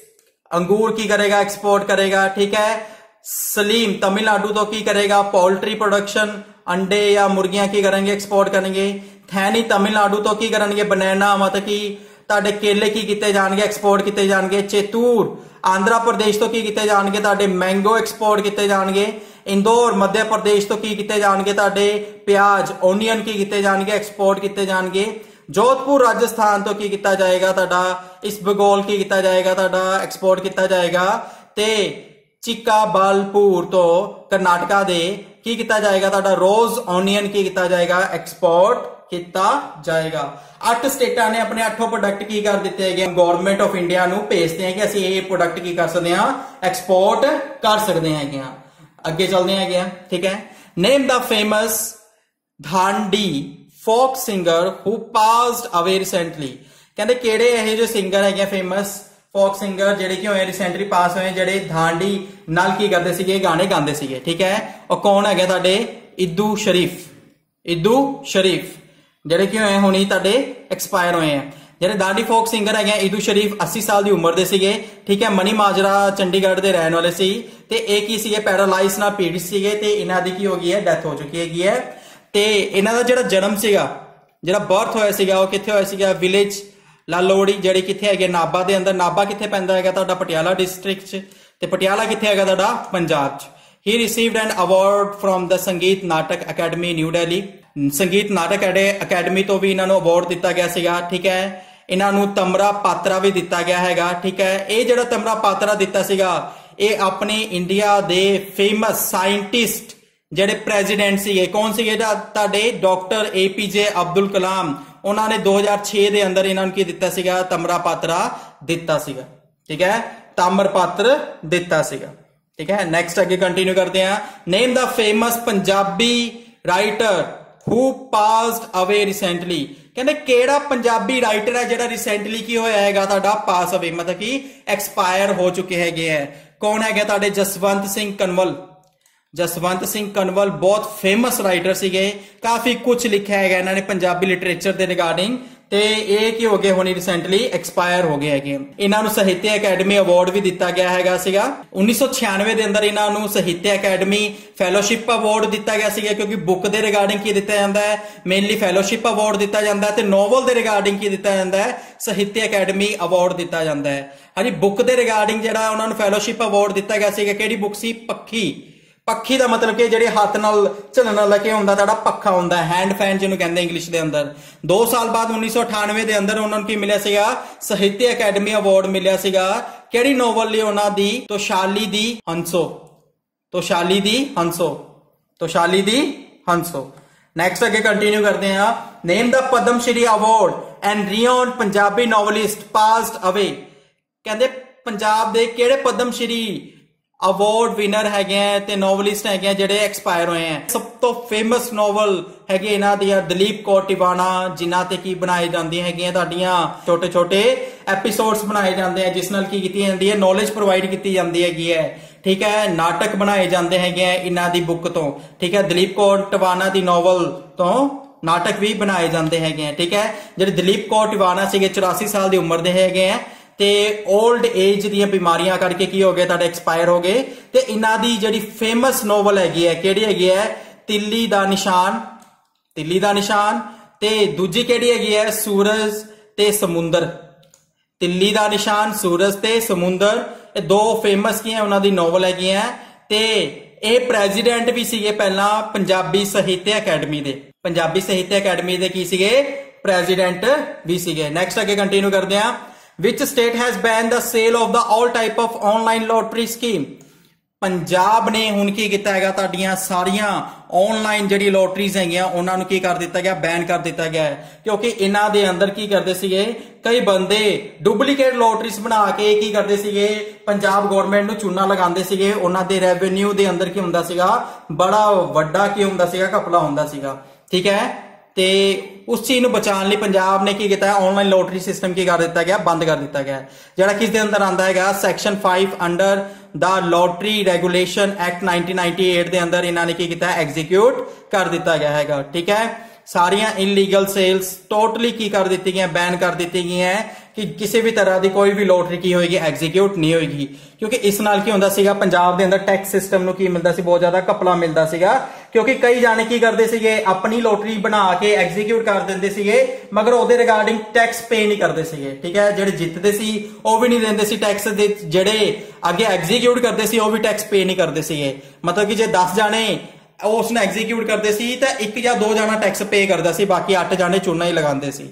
Speaker 1: ਅੰਗੂਰ ਕੀ ਕਰੇਗਾ ਐਕਸਪੋਰਟ ਕਰੇਗਾ ਠੀਕ ਹੈ ਸਲੀਮ ਤਮਿਲਨਾਡੂ ਤੋਂ ਕੀ ਕਰੇਗਾ ਪੋਲਟਰੀ ਪ੍ਰੋਡਕਸ਼ਨ ਅੰਡੇ ਜਾਂ ਮੁਰਗੀਆਂ ਕੀ ਕਰਾਂਗੇ ਐਕਸਪੋਰਟ ਕਰਨਗੇ ਥੈਨੀ ਤਮਿਲਨਾਡੂ ਤੋਂ ਕੀ ਕਰਨਗੇ ਬਨਾਨਾ ਮਤਲਬ ਕਿ ਤੁਹਾਡੇ ਕੇਲੇ ਕੀ ਕੀਤੇ ਜਾਣਗੇ ਐਕਸਪੋਰਟ ਕੀਤੇ ਜਾਣਗੇ? ਚੇਤੂਰ, ਆਂਧਰਾ ਪ੍ਰਦੇਸ਼ ਤੋਂ ਕੀ ਕੀਤੇ ਜਾਣਗੇ? ਤੁਹਾਡੇ ਮੈਂਗੋ ਐਕਸਪੋਰਟ ਕੀਤੇ ਜਾਣਗੇ। ਇੰਦੌਰ, ਮੱਧ ਪ੍ਰਦੇਸ਼ ਤੋਂ ਕੀ ਕੀਤੇ ਜਾਣਗੇ? ਤੁਹਾਡੇ ਪਿਆਜ਼ ਓਨੀਅਨ ਕੀ ਕੀਤੇ ਜਾਣਗੇ? ਐਕਸਪੋਰਟ ਕੀਤੇ ਜਾਣਗੇ। ਜੋਧਪੁਰ, ਰਾਜਸਥਾਨ ਤੋਂ ਕੀ ਕੀਤਾ ਜਾਏਗਾ? ਤੁਹਾਡਾ ਇਸ ਬਗੋਲ ਕੀ ਕੀਤਾ ਜਾਏਗਾ? ਤੁਹਾਡਾ ਐਕਸਪੋਰਟ ਕੀਤਾ ਜਾਏਗਾ। ਤੇ ਚਿਕਾਬਾਲਪੁਰ ਤੋਂ ਕਰਨਾਟਕਾ ਦੇ ਕੀ ਕੀਤਾ ਜਾਏਗਾ? ਤੁਹਾਡਾ ਰੋਜ਼ ਓਨੀਅਨ ਕੀ ਕੀਤਾ ਜਾਏਗਾ? ਐਕਸਪੋਰਟ ਕੀਤਾ ਜਾਏਗਾ। ਅੱਠ ਸਟੇਟਾਂ ਨੇ ਆਪਣੇ ਅੱਠੋਂ ਪ੍ਰੋਡਕਟ ਕੀ ਕਰ ਦਿੱਤੇ ਹੈਗੇ ਗਵਰਨਮੈਂਟ ਆਫ ਇੰਡੀਆ ਨੂੰ ਭੇਜਦੇ ਹੈਗੇ ਅਸੀਂ ਇਹ ਪ੍ਰੋਡਕਟ ਕੀ ਕਰ ਸਕਦੇ ਹਾਂ? ਐਕਸਪੋਰਟ ਕਰ ਸਕਦੇ ਹੈਗੇ ਆ। ਅੱਗੇ ਚੱਲਦੇ ਹੈਗੇ ਆ, ਠੀਕ ਹੈ? Name the famous ਧਾਂਡੀ folk singer who passed away recently ਕਹਿੰਦੇ ਕਿਹੜੇ ਇਹ ਜੋ ਸਿੰਗਰ ਹੈਗੇ ਫੇਮਸ ਫੋਕ ਸਿੰਗਰ ਜਿਹੜੇ ਕਿ ਹੋਏ ਰੀਸੈਂਟਲੀ ਪਾਸ ਹੋਏ ਜਿਹੜੇ ਧਾਂਡੀ ਨਾਲ ਕੀ ਕਰਦੇ ਸੀਗੇ? ਗਾਣੇ ਗਾਉਂਦੇ ਸੀਗੇ, ਠੀਕ ਹੈ? ਉਹ ਕੌਣ ਹੈਗੇ ਤੁਹਾਡੇ? ਇਦੂ ਸ਼ਰੀਫ। ਇਦੂ ਸ਼ਰੀਫ। ਜਿਹੜੇ ਕੀ ਹੋਏ ਹੁਣੀ ਤੁਹਾਡੇ ਐਕਸਪਾਇਰ ਹੋਏ ਆ। ਜਿਹੜੇ ਦਾਦੀ ਫੋਕ ਸਿੰਗਰ ਹੈਗੇ ਆ, ਈਦੂ ਸ਼ਰੀਫ 80 ਸਾਲ ਦੀ ਉਮਰ ਦੇ ਸੀਗੇ। ਠੀਕ ਹੈ ਮਨੀ ਮਾਜਰਾ ਚੰਡੀਗੜ੍ਹ ਦੇ ਰਹਿਣ ਵਾਲੇ ਸੀ। ਤੇ ਇਹ ਕੀ ਸੀਗੇ? ਪੈਰਾਲਾਈਜ਼ ਨਾਲ ਪੀੜਿਤ ਸੀਗੇ ਤੇ ਇਹਨਾਂ ਦੀ ਕੀ ਹੋ ਗਈ ਹੈ? ਡੈਥ ਹੋ ਚੁੱਕੀ ਹੈਗੀ ਹੈ। ਤੇ ਇਹਨਾਂ ਦਾ ਜਿਹੜਾ ਜਨਮ ਸੀਗਾ ਜਿਹੜਾ ਬਰਥ ਹੋਇਆ ਸੀਗਾ ਉਹ ਕਿੱਥੇ ਹੋਇਆ ਸੀਗਾ? ਵਿਲੇਜ ਲਾਲੋੜੀ ਜਿਹੜੀ ਕਿੱਥੇ ਹੈਗੇ? ਨਾਬਾ ਦੇ ਅੰਦਰ। ਨਾਬਾ ਕਿੱਥੇ ਪੈਂਦਾ ਹੈਗਾ ਤੁਹਾਡਾ? ਪਟਿਆਲਾ ਡਿਸਟ੍ਰਿਕਟ 'ਚ। ਤੇ ਪਟਿਆਲਾ ਕਿੱਥੇ ਹੈਗਾ ਤੁਹਾਡਾ? ਪੰਜਾਬ 'ਚ। He received an award from the Sangeet Natak academy new Delhi ਸੰਗੀਤ ਨਾਟਕ ਅਕੈਡਮੀ ਤੋਂ ਵੀ ਇਹਨਾਂ ਨੂੰ ਅਵਾਰਡ ਦਿੱਤਾ ਗਿਆ ਸੀਗਾ, ਠੀਕ ਹੈ? ਇਹਨਾਂ ਨੂੰ ਤਮਰਾ ਪਾਤਰਾ ਵੀ ਦਿੱਤਾ ਗਿਆ ਹੈਗਾ, ਠੀਕ ਹੈ? ਇਹ ਜਿਹੜਾ ਤਮਰਾ ਪਾਤਰਾ ਦਿੱਤਾ ਸੀਗਾ, ਇਹ ਆਪਣੇ ਇੰਡੀਆ ਦੇ ਫੇਮਸ ਸਾਇੰਟਿਸਟ ਜਿਹੜੇ ਪ੍ਰੈਜ਼ੀਡੈਂਟ ਸੀਗੇ, ਕੌਣ ਸੀਗੇ ਤੁਹਾਡੇ ਡਾਕਟਰ ਏਪੀਜੇ ਅਬਦੁਲ ਕਲਾਮ ਉਹਨਾਂ ਨੇ 2006 ਦੇ ਅੰਦਰ ਇਹਨਾਂ ਨੂੰ ਕੀ ਦਿੱਤਾ ਸੀਗਾ? ਤਮਰਾ ਪਾਤਰਾ ਦਿੱਤਾ ਸੀਗਾ, ਠੀਕ ਹੈ? ਤਾਮਰ ਪਾਤਰ ਦਿੱਤਾ ਸੀਗਾ, ਠੀਕ ਹੈ? ਨੈਕਸਟ ਅੱਗੇ ਕੰਟੀਨਿਊ ਕਰਦੇ ਹਾਂ। Name the famous Punjabi writer who passed away recently ਕਹਿੰਦੇ ਕਿਹੜਾ ਪੰਜਾਬੀ ਰਾਈਟਰ ਹੈ ਜਿਹੜਾ ਰੀਸੈਂਟਲੀ ਕੀ ਹੋਇਆ ਹੈਗਾ? ਤੁਹਾਡਾ ਪਾਸ ਅਵੇ ਮਤਲਬ ਕਿ ਐਕਸਪਾਇਰ ਹੋ ਚੁੱਕੇ ਹੈਗੇ ਹੈ। ਕੌਣ ਹੈਗਾ ਤੁਹਾਡੇ? ਜਸਵੰਤ ਸਿੰਘ ਕਨਵਲ। ਜਸਵੰਤ ਸਿੰਘ ਕਨਵਲ ਬਹੁਤ ਫੇਮਸ ਰਾਈਟਰ ਸੀਗੇ। ਕਾਫੀ ਕੁਝ ਲਿਖਿਆ ਹੈਗਾ ਇਹਨਾਂ ਨੇ ਪੰਜਾਬੀ ਲਿਟਰੇਚਰ ਦੇ ਰਿਗਾਰਡਿੰਗ ਤੇ ਇਹ ਕੀ ਹੋ ਗਏ ਹੁਣੀ ਰੀਸੈਂਟਲੀ ਐਕਸਪਾਇਰ ਹੋ ਗਏ ਹੈਗੇ। ਇਹਨਾਂ ਨੂੰ ਸਾਹਿਤਿਅ ਅਕੈਡਮੀ ਅਵਾਰਡ ਵੀ ਦਿੱਤਾ ਗਿਆ ਹੈਗਾ ਸੀਗਾ। 1996 ਦੇ ਅੰਦਰ ਇਹਨਾਂ ਨੂੰ ਸਾਹਿਤਿਅ ਅਕੈਡਮੀ ਫੈਲੋਸ਼ਿਪ ਅਵਾਰਡ ਦਿੱਤਾ ਗਿਆ ਸੀਗਾ ਕਿਉਂਕਿ ਬੁੱਕ ਦੇ ਰਿਗਾਰਡਿੰਗ ਕੀ ਦਿੱਤਾ ਜਾਂਦਾ ਹੈ? ਮੇਨਲੀ ਫੈਲੋਸ਼ਿਪ ਅਵਾਰਡ ਦਿੱਤਾ ਜਾਂਦਾ ਹੈ ਤੇ ਨੋਵਲ ਦੇ ਰਿਗਾਰਡਿੰਗ ਕੀ ਦਿੱਤਾ ਜਾਂਦਾ ਹੈ? ਸਾਹਿਤਿਅ ਅਕੈਡਮੀ ਅਵਾਰਡ ਦਿੱਤਾ ਜਾਂਦਾ ਹੈ। ਹਾਂਜੀ ਬੁੱਕ ਦੇ ਰਿਗਾਰਡਿੰਗ ਜਿਹੜਾ ਉਹਨਾਂ ਨੂੰ ਫੈਲੋਸ਼ਿਪ ਅਵਾਰਡ ਦਿੱਤਾ ਗਿਆ ਸੀਗਾ, ਕਿਹੜੀ ਬੁੱਕ ਸੀ? ਪੱਖੀ। ਪੱਖੀ ਦਾ ਮਤਲਬ ਕਿ ਜਿਹੜੇ ਹੱਥ ਨਾਲ ਚੱਲਣ ਵਾਲਾ ਕਿ ਹੁੰਦਾ, ਤੁਹਾਡਾ ਪੱਖਾ ਹੁੰਦਾ ਹੈਂਡ ਫੈਨ ਜਿਹਨੂੰ ਕਹਿੰਦੇ ਇੰਗਲਿਸ਼ ਦੇ ਅੰਦਰ। 2 ਸਾਲ ਬਾਅਦ 1998 ਦੇ ਅੰਦਰ ਉਹਨਾਂ ਨੂੰ ਕੀ ਮਿਲਿਆ ਸੀਗਾ? ਸਾਹਿਤਿਅ ਅਕੈਡਮੀ ਅਵਾਰਡ ਮਿਲਿਆ ਸੀਗਾ। ਕਿਹੜੀ ਨੋਵਲ ਲਈ ਉਹਨਾਂ ਦੀ? ਤੋਸ਼ਾਲੀ ਦੀ ਹੰਸੋ। ਤੋਸ਼ਾਲੀ ਦੀ ਹੰਸੋ। ਤੋਸ਼ਾਲੀ ਦੀ ਹੰਸੋ। ਨੈਕਸਟ ਅੱਗੇ ਕੰਟੀਨਿਊ ਕਰਦੇ ਹਾਂ। Name the Padma Shri award and renowned Punjabi novelist passed away ਕਹਿੰਦੇ ਪੰਜਾਬ ਦੇ ਕਿਹੜੇ ਪਦਮ ਸ਼੍ਰੀ ਅਵਾਰਡ ਵਿਨਰ ਹੈਗੇ ਆ ਤੇ ਨੋਵਲਿਸਟ ਹੈਗੇ ਆ ਜਿਹੜੇ ਐਕਸਪਾਇਰ ਹੋਏ ਆ। ਸਭ ਤੋਂ ਫੇਮਸ ਨੋਵਲ ਹੈਗੇ ਇਹਨਾਂ ਦੀ ਦਲੀਪ ਕੌਰ ਟਿਵਾਣਾ, ਜਿਨ੍ਹਾਂ ਤੇ ਕੀ ਬਣਾਏ ਜਾਂਦੀਆਂ ਹੈਗੀਆਂ ਤੁਹਾਡੀਆਂ ਛੋਟੇ ਛੋਟੇ ਐਪੀਸੋਡਸ ਬਣਾਏ ਜਾਂਦੇ ਆ, ਜਿਸ ਨਾਲ ਕੀ ਕੀਤੀ ਜਾਂਦੀ ਹੈ ਨੌਲੇਜ ਪ੍ਰੋਵਾਈਡ ਕੀਤੀ ਜਾਂਦੀ ਹੈਗੀ ਹੈ। ਠੀਕ ਹੈ, ਨਾਟਕ ਬਣਾਏ ਜਾਂਦੇ ਹੈਗੇ ਆ ਇਹਨਾਂ ਦੀ ਬੁੱਕ ਤੋਂ। ਠੀਕ ਹੈ, ਦਲੀਪ ਕੌਰ ਟਿਵਾਣਾ ਦੀ ਨੋਵਲ ਤੋਂ ਨਾਟਕ ਵੀ ਬਣਾਏ ਜਾਂਦੇ ਹੈਗੇ ਆ। ਠੀਕ ਹੈ, ਜਿਹੜੇ ਦਲੀਪ ਕੌਰ ਟਿਵਾਣਾ ਸੀਗੇ 84 ਸਾਲ ਦੀ ਉਮਰ ਦੇ ਹੈਗੇ ਆ ਤੇ 올ਡ ਏਜ ਦੀਆਂ ਬਿਮਾਰੀਆਂ ਕਰਕੇ ਕੀ ਹੋ ਗਏ, ਤੁਹਾਡੇ ਐਕਸਪਾਇਰ ਹੋ ਗਏ ਤੇ ਇਹਨਾਂ ਦੀ ਜਿਹੜੀ ਫੇਮਸ ਨੋਵਲ ਹੈਗੀ ਹੈ, ਕਿਹੜੀ ਹੈਗੀ ਹੈ? ਤਿੱਲੀ ਦਾ ਨਿਸ਼ਾਨ, ਤਿੱਲੀ ਦਾ ਨਿਸ਼ਾਨ ਤੇ ਦੂਜੀ ਕਿਹੜੀ ਹੈਗੀ ਹੈ? ਸੂਰਜ ਤੇ ਸਮੁੰਦਰ। ਤਿੱਲੀ ਦਾ ਨਿਸ਼ਾਨ, ਸੂਰਜ ਤੇ ਸਮੁੰਦਰ, ਇਹ ਦੋ ਫੇਮਸ ਕੀ ਹੈ, ਉਹਨਾਂ ਦੀ ਨੋਵਲ ਹੈਗੀਆਂ ਤੇ ਇਹ ਪ੍ਰੈਜ਼ੀਡੈਂਟ ਵੀ ਸੀਗੇ ਪਹਿਲਾਂ ਪੰਜਾਬੀ ਸਾਹਿਤ ਅਕੈਡਮੀ ਦੇ। ਪੰਜਾਬੀ ਸਾਹਿਤ ਅਕੈਡਮੀ ਦੇ ਕੀ ਸੀਗੇ? ਪ੍ਰੈਜ਼ੀਡੈਂਟ ਵੀ ਸੀਗੇ। ਨੈਕਸਟ ਅੱਗੇ ਕੰਟੀਨਿਊ ਕਰਦੇ ਹਾਂ। Which state has banned the sale of the all type of online lottery scheme? Punjab ਨੇ ਹੁਣ ਕੀ ਕੀਤਾ ਹੈਗਾ? ਤੁਹਾਡੀਆਂ ਸਾਰੀਆਂ ਆਨਲਾਈਨ ਜਿਹੜੀ ਲੋਟਰੀਜ਼ ਹੈਗੀਆਂ, ਉਹਨਾਂ ਨੂੰ ਕੀ ਕਰ ਦਿੱਤਾ ਗਿਆ? ਬੈਨ ਕਰ ਦਿੱਤਾ ਗਿਆ ਹੈ। ਕਿਉਂਕਿ ਇਹਨਾਂ ਦੇ ਅੰਦਰ ਕੀ ਕਰਦੇ ਸੀਗੇ? ਕਈ ਬੰਦੇ ਡੁਪਲੀਕੇਟ ਲੋਟਰੀਜ਼ ਬਣਾ ਕੇ ਕੀ ਕਰਦੇ ਸੀਗੇ? ਪੰਜਾਬ ਗਵਰਨਮੈਂਟ ਨੂੰ ਚੂਨਾ ਲਗਾਉਂਦੇ ਸੀਗੇ। ਉਹਨਾਂ ਦੇ ਰੈਵਨਿਊ ਦੇ ਅੰਦਰ ਕੀ ਹੁੰਦਾ ਸੀਗਾ? ਬੜਾ ਵੱਡਾ ਕੀ ਹੁੰਦਾ ਸੀਗਾ? ਘਪਲਾ ਹੁੰਦਾ ਸੀਗਾ। ਠੀਕ ਹੈ? ਤੇ ਉਸ ਚੀਜ਼ ਨੂੰ ਬਚਾਉਣ ਲਈ ਪੰਜਾਬ ਨੇ ਕੀ ਕੀਤਾ ਹੈ? ਆਨਲਾਈਨ ਲੋਟਰੀ ਸਿਸਟਮ ਕੀ ਕਰ ਦਿੱਤਾ ਗਿਆ? ਬੰਦ ਕਰ ਦਿੱਤਾ ਗਿਆ ਜਿਹੜਾ ਕਿਸ ਦੇ ਅੰਦਰ ਆਂਦਾ ਹੈਗਾ section 5 under the lottery regulation act 1998 ਦੇ ਅੰਦਰ ਇਹਨਾਂ ਨੇ ਕੀ ਕੀਤਾ ਐਗਜ਼ੀਕਿਊਟ ਕਰ ਦਿੱਤਾ ਗਿਆ ਹੈਗਾ। ਠੀਕ ਹੈ? ਸਾਰੀਆਂ ਇਨਲੀਗਲ ਸੇਲਸ ਟੋਟਲੀ ਕੀ ਕਰ ਦਿੱਤੀ ਗਈਆਂ ਬੈਨ ਕਰ ਦਿੱਤੀ ਗਈਆਂ ਕਿ ਕਿਸੇ ਵੀ ਤਰ੍ਹਾਂ ਦੀ ਕੋਈ ਵੀ ਲੋਟਰੀ ਕੀ ਹੋਏਗੀ ਐਗਜ਼ੀਕਿਊਟ ਨਹੀਂ ਹੋਏਗੀ। ਕਿਉਂਕਿ ਇਸ ਨਾਲ ਕੀ ਹੁੰਦਾ ਸੀਗਾ, ਪੰਜਾਬ ਦੇ ਅੰਦਰ ਟੈਕਸ ਸਿਸਟਮ ਨੂੰ ਕੀ ਮਿਲਦਾ ਸੀ? ਬਹੁਤ ਜ਼ਿਆਦਾ ਕਪਲਾ ਮਿਲਦਾ ਸੀਗਾ। ਕਿਉਂਕਿ ਕਈ ਜਾਣੇ ਕੀ ਕਰਦੇ ਸੀਗੇ, ਆਪਣੀ ਲੋਟਰੀ ਬਣਾ ਕੇ ਐਗਜ਼ੀਕਿਊਟ ਕਰ ਦਿੰਦੇ ਸੀਗੇ, ਮਗਰ ਉਹਦੇ ਰਿਗਾਰਡਿੰਗ ਟੈਕਸ ਪੇ ਨਹੀਂ ਕਰਦੇ ਸੀਗੇ। ਠੀਕ ਹੈ? ਜਿਹੜੇ ਜਿੱਤਦੇ ਸੀ, ਉਹ ਵੀ ਨਹੀਂ ਦਿੰਦੇ ਸੀ ਟੈਕਸ ਦੇ, ਜਿਹੜੇ ਅੱਗੇ ਐਗਜ਼ੀਕਿਊਟ ਕਰਦੇ ਸੀ, ਉਹ ਵੀ ਟੈਕਸ ਪੇ ਨਹੀਂ ਕਰਦੇ ਸੀਗੇ। ਮਤਲਬ ਕਿ ਜੇ 10 ਜਾਣੇ ਉਹ ਉਸਨੇ ਐਗਜ਼ੀਕਿਊਟ ਕਰਦੇ ਸੀ, ਤਾਂ ਇੱਕ ਜਾਂ ਦੋ ਜਾਣਾ ਟੈਕਸ ਪੇ ਕਰਦਾ ਸੀ, ਬਾਕੀ 8 ਜਾਣੇ ਚੂਨਾ ਹੀ ਲਗਾਉਂਦੇ ਸੀ।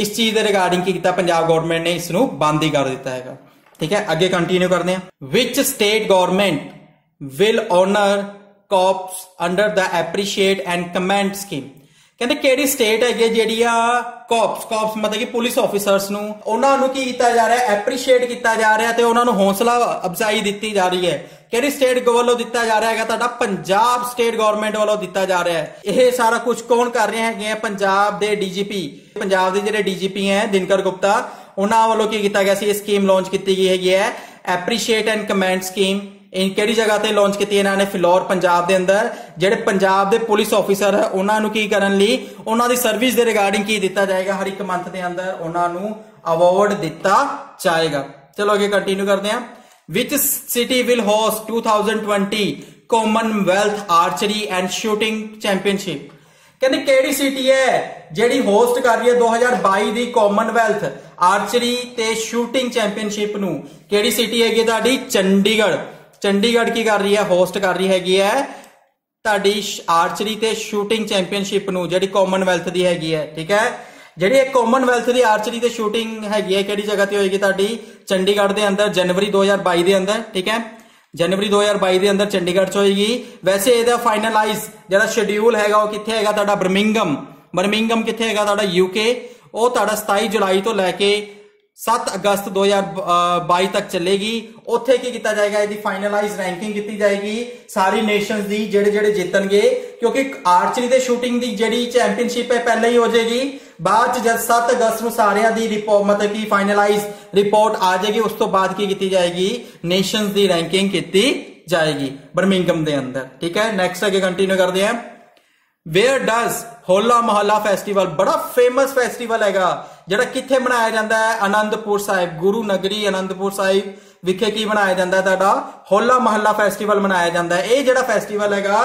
Speaker 1: ਇਸ ਚੀਜ਼ ਦੇ ਰਿਗਾਰਡਿੰਗ ਕੀ ਕੀਤਾ, ਪੰਜਾਬ ਗਵਰਨਮੈਂਟ ਨੇ ਇਸ ਨੂੰ ਬੰਦ ਹੀ ਕਰ ਦਿੱਤਾ ਹੈਗਾ। ਠੀਕ ਹੈ, ਅੱਗੇ ਕੰਟੀਨਿਊ ਕਰਦੇ ਹਾਂ। Which state government will honour cops under the appreciate and comment scheme ਕਹਿੰਦੇ ਕਿਹੜੀ ਸਟੇਟ ਹੈਗੀ ਜਿਹੜੀਆਂ ਕਾਪਸ ਕਾਪਸ ਮਤਲਬ ਕਿ ਪੁਲਿਸ ਆਫੀਸਰਸ ਨੂੰ ਉਹਨਾਂ ਨੂੰ ਕੀ ਕੀਤਾ ਜਾ ਰਿਹਾ ਐਪਰੀਸ਼ੀਏਟ ਕੀਤਾ ਜਾ ਰਿਹਾ ਤੇ ਉਹਨਾਂ ਨੂੰ ਹੌਸਲਾ ਅਫਜ਼ਾਈ ਦਿੱਤੀ ਜਾ ਰਹੀ ਹੈ। ਕਿਹੜੀ ਸਟੇਟ ਵੱਲੋਂ ਦਿੱਤਾ ਜਾ ਰਿਹਾ ਹੈਗਾ, ਤੁਹਾਡਾ ਪੰਜਾਬ ਸਟੇਟ ਗਵਰਨਮੈਂਟ ਵੱਲੋਂ ਦਿੱਤਾ ਜਾ ਰਿਹਾ ਹੈ। ਇਹ ਸਾਰਾ ਕੁਝ ਕੌਣ ਕਰ ਰਹੇ ਹੈਗੇ ਆ? ਪੰਜਾਬ ਦੇ ਡੀਜੀਪੀ ਪੰਜਾਬ ਦੇ ਜਿਹੜੇ ਡੀਜੀਪੀ ਹੈ, ਦਿਨਕਰ ਗੁਪਤਾ, ਉਹਨਾਂ ਵੱਲੋਂ ਕੀ ਕੀਤਾ ਗਿਆ ਸੀ? ਇਹ ਸਕੀਮ ਲਾਂਚ ਕੀਤੀ ਗਈ ਹੈਗੀ ਹੈ ਐਪਰੀਸ਼ੀਏਟ ਐਂਡ ਕਮੈਂਟ ਸਕੀਮ ਇਹ ਕਿਹੜੀ ਜਗ੍ਹਾ ਤੇ ਲਾਂਚ ਕੀਤੀ ਇਹਨਾਂ ਨੇ? ਫਿਲੌਰ, ਪੰਜਾਬ ਦੇ ਅੰਦਰ। ਜਿਹੜੇ ਪੰਜਾਬ ਦੇ ਪੁਲਿਸ ਆਫੀਸਰ ਹੈ ਉਹਨਾਂ ਨੂੰ ਕੀ ਕਰਨ ਲਈ ਉਹਨਾਂ ਦੀ ਸਰਵਿਸ ਦੇ ਰਿਗਾਰਡਿੰਗ ਕੀ ਦਿੱਤਾ ਜਾਏਗਾ? ਹਰ ਇੱਕ ਮੰਥ ਦੇ ਅੰਦਰ ਉਹਨਾਂ ਨੂੰ ਅਵਾਰਡ ਦਿੱਤਾ ਜਾਏਗਾ। ਚਲੋ ਅੱਗੇ ਕੰਟੀਨਿਊ ਕਰਦੇ ਹਾਂ। Which city will host 2020 commonwealth archery and shooting championship? ਕਹਿੰਦੇ ਕਿਹੜੀ ਸਿਟੀ ਹੈ ਜਿਹੜੀ ਹੋਸਟ ਕਰ ਰਹੀ ਹੈ 2022 ਦੀ ਕਾਮਨਵੈਲਥ ਆਰਚਰੀ ਤੇ ਸ਼ੂਟਿੰਗ ਚੈਂਪੀਅਨਸ਼ਿਪ ਨੂੰ? ਕਿਹੜੀ ਸਿਟੀ ਹੈਗੀ ਤੁਹਾਡੀ? ਚੰਡੀਗੜ੍ਹ। ਚੰਡੀਗੜ੍ਹ ਕੀ ਕਰ ਰਹੀ ਹੈ? ਹੋਸਟ ਕਰ ਰਹੀ ਹੈਗੀ ਹੈ। ਤੁਹਾਡੀ ਆਰਚਰੀ ਤੇ ਸ਼ੂਟਿੰਗ ਚੈਂਪੀਅਨਸ਼ਿਪ ਨੂੰ, ਜਿਹੜੀ ਕਾਮਨਵੈਲਥ ਦੀ ਹੈਗੀ ਹੈ, ਠੀਕ ਹੈ? ਜਿਹੜੀ ਇਹ ਕਾਮਨਵੈਲਥ ਦੀ ਆਰਚਰੀ ਤੇ ਸ਼ੂਟਿੰਗ ਹੈਗੀ ਹੈ, ਕਿਹੜੀ ਜਗ੍ਹਾ ਤੇ ਹੋਏਗੀ ਤੁਹਾਡੀ? ਚੰਡੀਗੜ੍ਹ ਦੇ ਅੰਦਰ, ਜਨਵਰੀ 2022 ਦੇ ਅੰਦਰ, ਠੀਕ ਹੈ? ਜਨਵਰੀ 2022 ਦੇ ਅੰਦਰ ਚੰਡੀਗੜ੍ਹ ਚ ਹੋਏਗੀ। ਵੈਸੇ ਇਹਦਾ ਫਾਈਨਲਾਈਜ਼ ਜਿਹੜਾ ਸ਼ਡਿਊਲ ਹੈਗਾ, ਉਹ ਕਿੱਥੇ ਹੈਗਾ ਤੁਹਾਡਾ? ਬਰਮਿੰਗਮ ਬਰਮਿੰਗਮ ਕਿੱਥੇ ਹੈਗਾ ਤੁਹਾਡਾ? ਯੂਕੇ ਉਹ ਤੁਹਾਡਾ 27 ਜੁਲਾਈ ਤੋਂ ਲੈ ਕੇ 7 ਅਗਸਤ 2022 ਤੱਕ ਚੱਲੇਗੀ। ਉੱਥੇ ਕੀ ਕੀਤਾ ਜਾਏਗਾ? ਇਹਦੀ ਫਾਈਨਲਾਈਜ਼ ਰੈਂਕਿੰਗ ਕੀਤੀ ਜਾਏਗੀ ਸਾਰੀ ਨੇਸ਼ਨਸ ਦੀ, ਜਿਹੜੇ ਜਿਹੜੇ ਜਿੱਤਣਗੇ। ਕਿਉਂਕਿ ਆਰਚਰੀ ਦੇ ਸ਼ੂਟਿੰਗ ਦੀ ਜਿਹੜੀ ਚੈਂਪੀਅਨਸ਼ਿਪ ਹੈ, ਪਹਿਲਾਂ ਹੀ ਹੋ ਜਾਏਗੀ। ਬਾਅਦ ਚ ਜਦ 7 ਅਗਸਤ ਨੂੰ ਸਾਰਿਆਂ ਦੀ ਰਿਪੋਰਟ ਮਤਲਬ ਕਿ ਫਾਈਨਲਾਈਜ਼ ਰਿਪੋਰਟ ਆ ਜਾਏਗੀ, ਉਸ ਤੋਂ ਬਾਅਦ ਕੀ ਕੀਤੀ ਜਾਏਗੀ? ਨੇਸ਼ਨਸ ਦੀ ਰੈਂਕਿੰਗ ਕੀਤੀ ਜਾਏਗੀ ਬਰਮਿੰਗਮ ਦੇ ਅੰਦਰ। ਠੀਕ ਹੈ? ਨੈਕਸਟ ਅੱਗੇ ਕੰਟੀਨਿਊ ਕਰਦੇ ਹਾਂ। Wear does Hola Mohalla festival ਬੜਾ ਫੇਮਸ ਫੈਸਟੀਵਲ ਹੈਗਾ। ਜਿਹੜਾ ਕਿੱਥੇ ਮਨਾਇਆ ਜਾਂਦਾ ਹੈ? ਆਨੰਦਪੁਰ ਸਾਹਿਬ, ਗੁਰੂ ਨਗਰੀ ਆਨੰਦਪੁਰ ਸਾਹਿਬ ਵਿਖੇ ਕੀ ਮਨਾਇਆ ਜਾਂਦਾ ਤੁਹਾਡਾ ਹੋਲਾ ਮਹੱਲਾ ਫੈਸਟੀਵਲ ਮਨਾਇਆ ਜਾਂਦਾ ਹੈ। ਇਹ ਜਿਹੜਾ ਫੈਸਟੀਵਲ ਹੈਗਾ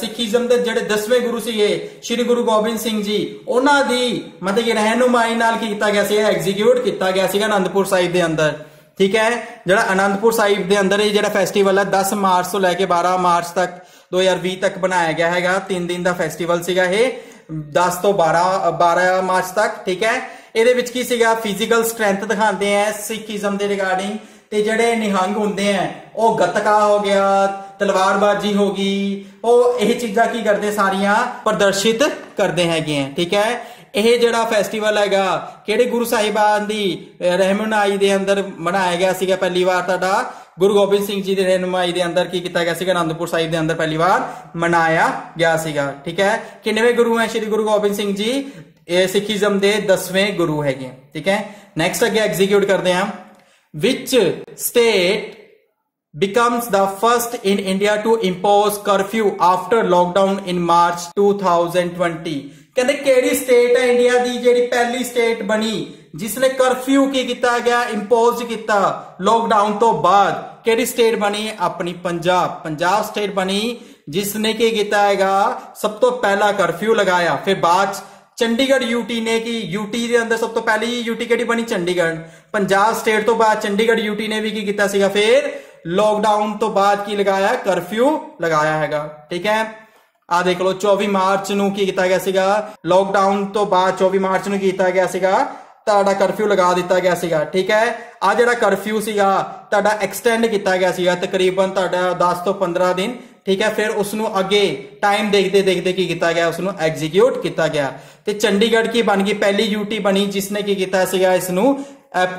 Speaker 1: ਸਿੱਖੀਜ਼ਮ ਦੇ ਜਿਹੜੇ 10ਵੇਂ ਗੁਰੂ ਸੀਗੇ, ਸ੍ਰੀ ਗੁਰੂ ਗੋਬਿੰਦ ਸਿੰਘ ਜੀ, ਉਹਨਾਂ ਦੀ ਮਤਲਬ ਕਿ ਰਹਿਨੁਮਾਈ ਨਾਲ ਕੀ ਕੀਤਾ ਗਿਆ ਸੀ, ਇਹ ਐਗਜ਼ੀਕਿਊਟ ਕੀਤਾ ਗਿਆ ਸੀਗਾ ਆਨੰਦਪੁਰ ਸਾਹਿਬ ਦੇ ਅੰਦਰ। ਠੀਕ ਹੈ? ਜਿਹੜਾ ਆਨੰਦਪੁਰ ਸਾਹਿਬ ਦੇ ਅੰਦਰ ਇਹ ਜਿਹੜਾ ਫੈਸਟੀਵਲ ਹੈ 10 ਮਾਰਚ ਤੋਂ ਲੈ ਕੇ 12 ਮਾਰਚ ਤੱਕ 2020 ਤੱਕ ਬਣਾਇਆ ਗਿਆ ਹੈਗਾ। 3 ਦਿਨ ਦਾ ਫੈਸਟੀਵਲ ਸੀਗਾ ਇਹ। 10 ਤੋਂ 12 12 ਮਾਰਚ ਤੱਕ, ਠੀਕ ਹੈ? ਇਹਦੇ ਵਿੱਚ ਕੀ ਸੀਗਾ? ਫਿਜ਼ੀਕਲ ਸਟਰੈਂਥ ਦਿਖਾਉਂਦੇ ਆ ਸਿੱਖੀਜ਼ਮ ਦੇ ਰਿਗਾਰਡਿੰਗ ਤੇ ਜਿਹੜੇ ਨਿਹੰਗ ਹੁੰਦੇ ਆ, ਉਹ ਗੱਤਕਾ ਹੋ ਗਿਆ, ਤਲਵਾਰਬਾਜ਼ੀ ਹੋ ਗਈ। ਉਹ ਇਹ ਚੀਜ਼ਾਂ ਕੀ ਕਰਦੇ ਸਾਰੀਆਂ? ਪ੍ਰਦਰਸ਼ਿਤ ਕਰਦੇ ਹੈਗੇ ਆ, ਠੀਕ ਹੈ? ਇਹ ਜਿਹੜਾ ਫੈਸਟੀਵਲ ਹੈਗਾ, ਕਿਹੜੇ ਗੁਰੂ ਸਾਹਿਬਾਨ ਦੀ ਰਹਿਮਨਾਈ ਦੇ ਅੰਦਰ ਮਨਾਇਆ ਗਿਆ ਸੀਗਾ ਪਹਿਲੀ ਵਾਰ ਤੁਹਾਡਾ? ਗੁਰੂ ਗੋਬਿੰਦ ਸਿੰਘ ਜੀ ਦੇ ਰਹਿਨਮਾਈ ਦੇ ਅੰਦਰ ਕੀ ਕੀਤਾ ਗਿਆ ਸੀਗਾ? ਅਨੰਦਪੁਰ ਸਾਹਿਬ ਦੇ ਅੰਦਰ ਪਹਿਲੀ ਵਾਰ ਮਨਾਇਆ ਗਿਆ ਸੀਗਾ। ਠੀਕ ਹੈ? ਕਿੰਨਵੇਂ ਗੁਰੂ ਹੈ ਸ਼੍ਰੀ ਗੁਰੂ ਗੋਬਿੰਦ ਸਿੰਘ ਜੀ? ਇਹ ਸਿੱਖੀਜ਼ਮ ਦੇ 10ਵੇਂ ਗੁਰੂ ਹੈਗੇ ਠੀਕ ਹੈ? ਨੈਕਸਟ ਅੱਗੇ ਐਗਜ਼ੀਕਿਊਟ ਕਰਦੇ ਹਾਂ। Which state becomes the first in India to impose curfew after lockdown in March 2020 ਕਹਿੰਦੇ ਕਿਹੜੀ ਸਟੇਟ ਹੈ ਇੰਡੀਆ ਦੀ ਜਿਹੜੀ ਪਹਿਲੀ ਸਟੇਟ ਬਣੀ? ਜਿਸ ਨੇ ਕਰਫਿਊ ਕੀ ਕੀਤਾ ਗਿਆ? ਇੰਪੋਜ਼ ਕੀਤਾ। ਲੋਕਡਾਊਨ ਤੋਂ ਬਾਅਦ ਕਿਹੜੀ ਸਟੇਟ ਬਣੀ? ਆਪਣੀ ਪੰਜਾਬ। ਪੰਜਾਬ ਸਟੇਟ ਬਣੀ ਜਿਸ ਨੇ ਕੀ ਕੀਤਾ ਹੈਗਾ? ਸਭ ਤੋਂ ਪਹਿਲਾ ਕਰਫਿਊ ਲਗਾਇਆ। ਫਿਰ ਬਾਅਦ ਚੰਡੀਗੜ੍ਹ ਯੂਟੀ ਨੇ ਕੀ? ਯੂਟੀ ਦੇ ਅੰਦਰ ਸਭ ਤੋਂ ਪਹਿਲੀ ਯੂਟੀ ਕਿਹੜੀ ਬਣੀ? ਚੰਡੀਗੜ੍ਹ। ਪੰਜਾਬ ਸਟੇਟ ਤੋਂ ਬਾਅਦ ਚੰਡੀਗੜ੍ਹ ਯੂਟੀ ਨੇ ਵੀ ਕੀ ਕੀਤਾ ਸੀਗਾ? ਫਿਰ ਲੋਕਡਾਊਨ ਤੋਂ ਬਾਅਦ ਕੀ ਲਗਾਇਆ? ਕਰਫਿਊ ਲਗਾਇਆ ਹੈਗਾ। ਠੀਕ ਹੈ? ਆ ਦੇਖ ਲਓ 24 ਮਾਰਚ ਨੂੰ ਕੀ ਕੀਤਾ ਗਿਆ ਸੀਗਾ? ਲੋਕਡਾਊਨ ਤੋਂ ਬਾਅਦ 24 ਮਾਰਚ ਨੂੰ ਕੀਤਾ ਗਿਆ ਸੀਗਾ? ਤੁਹਾਡਾ ਕਰਫਿਊ ਲਗਾ ਦਿੱਤਾ ਗਿਆ ਸੀਗਾ, ਠੀਕ ਹੈ? ਆ ਜਿਹੜਾ ਕਰਫਿਊ ਸੀਗਾ, ਤੁਹਾਡਾ ਐਕਸਟੈਂਡ ਕੀਤਾ ਗਿਆ ਸੀਗਾ, ਤਕਰੀਬਨ ਤੁਹਾਡਾ 10 ਤੋਂ 15 ਦਿਨ, ਠੀਕ ਹੈ? ਫਿਰ ਉਸ ਨੂੰ ਅੱਗੇ ਟਾਈਮ ਦੇਖਦੇ ਦੇਖਦੇ ਕੀ ਕੀਤਾ ਗਿਆ? ਉਸ ਨੂੰ ਐਗਜ਼ੀਕਿਊਟ ਕੀਤਾ ਗਿਆ। ਤੇ ਚੰਡੀਗੜ੍ਹ ਕੀ ਬਣ ਗਈ? ਪਹਿਲੀ ਯੂਟੀ ਬਣੀ ਜਿਸ ਨੇ ਕੀ ਕੀਤਾ ਸੀਗਾ ਇਸ ਨੂੰ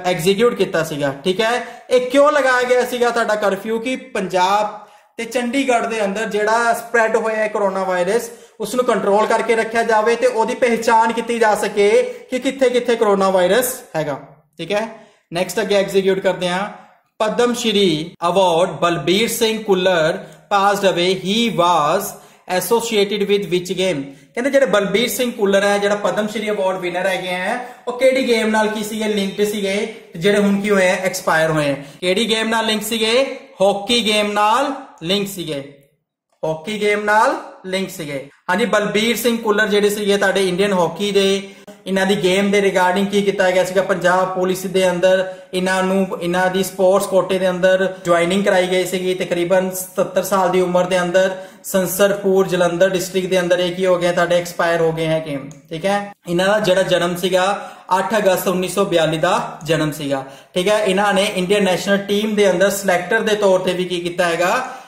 Speaker 1: ਐਗਜ਼ੀਕਿਊਟ ਕੀਤਾ ਸੀਗਾ, ਠੀਕ ਹੈ? ਇਹ ਕਿਉਂ ਲਗਾਇਆ ਗਿਆ ਸੀਗਾ ਤੁਹਾਡਾ ਕਰਫਿਊ ਕਿ ਪੰਜਾਬ ਤੇ ਚੰਡੀਗੜ੍ਹ ਦੇ ਅੰਦਰ ਜਿਹੜਾ ਸਪਰੈਡ ਹੋਇਆ ਹੈ ਕਰੋਨਾ ਵਾਇਰਸ ਉਸ ਨੂੰ ਕੰਟਰੋਲ ਕਰਕੇ ਰੱਖਿਆ ਜਾਵੇ ਤੇ ਉਹਦੀ ਪਹਿਚਾਣ ਕੀਤੀ ਜਾ ਸਕੇ ਕਿ ਕਿੱਥੇ ਕਿੱਥੇ ਕਰੋਨਾ ਵਾਇਰਸ ਹੈਗਾ। ਠੀਕ ਹੈ? ਨੈਕਸਟ ਅੱਗੇ ਐਗਜ਼ੀਕਿਊਟ ਕਰਦੇ ਹਾਂ। Padma Shri award Balbir Singh Kullar passed away he was associated with which game ਕਹਿੰਦੇ ਜਿਹੜੇ ਬਲਬੀਰ ਸਿੰਘ ਕੁੱਲਰ ਹੈ, ਜਿਹੜਾ ਪਦਮ ਸ਼੍ਰੀ ਅਵਾਰਡ ਵਿਨਰ ਹੈਗੇ ਆ, ਉਹ ਕਿਹੜੀ ਗੇਮ ਨਾਲ ਕੀ ਸੀਗੇ? ਲਿੰਕਡ ਸੀਗੇ। ਜਿਹੜੇ ਹੁਣ ਕੀ ਹੋਏ ਐਕਸਪਾਇਰ ਹੋਏ ਆ। ਕਿਹੜੀ ਗੇਮ ਨਾਲ ਲਿੰਕ ਸੀਗੇ? ਹਾਕੀ ਗੇਮ ਨਾਲ ਲਿੰਕ ਸੀਗੇ। ਹਾਕੀ ਗੇਮ ਨਾਲ ਲਿੰਕ ਸੀਗੇ। ਹਾਂਜੀ, ਬਲਬੀਰ ਸਿੰਘ ਕੁੱਲਰ ਜਿਹੜੇ ਸੀਗੇ ਤੁਹਾਡੇ ਇੰਡੀਅਨ ਹਾਕੀ ਦੇ, ਇਹਨਾਂ ਦੀ ਗੇਮ ਦੇ ਰਿਗਾਰਡਿੰਗ ਕੀ ਕੀਤਾ ਗਿਆ ਸੀਗਾ? ਪੰਜਾਬ ਪੁਲਿਸ ਦੇ ਅੰਦਰ ਇਹਨਾਂ ਨੂੰ, ਇਹਨਾਂ ਦੀ ਸਪੋਰਟਸ ਕੋਟੇ ਦੇ ਅੰਦਰ ਜੁਆਇਨਿੰਗ ਕਰਾਈ ਗਈ ਸੀਗੀ। ਤਕਰੀਬਨ 77 ਸਾਲ ਦੀ ਉਮਰ ਦੇ ਅੰਦਰ ਸੰਸਰਪੁਰ ਜਲੰਧਰ ਡਿਸਟ੍ਰਿਕਟ ਦੇ ਅੰਦਰ ਇਹ ਕੀ ਹੋ ਗਿਆ? ਤੁਹਾਡੇ ਐਕਸਪਾਇਰ ਹੋ ਗਏ ਹੈ ਗੇਮ ਠੀਕ ਹੈ? ਇਹਨਾਂ ਦਾ ਜਿਹੜਾ ਜਨਮ ਸੀਗਾ 8 ਅਗਸਤ 1942 ਦਾ ਜਨਮ ਸੀਗਾ। ਠੀਕ ਹੈ? ਇਹਨਾਂ ਨੇ ਇੰਡੀਅਨ ਨੈਸ਼ਨਲ ਟੀਮ ਦੇ ਅੰਦਰ ਸਿਲੈਕਟਰ ਦੇ ਤੌਰ ਤੇ ਵੀ ਕੀ ਕੀਤਾ ਹੈਗਾ?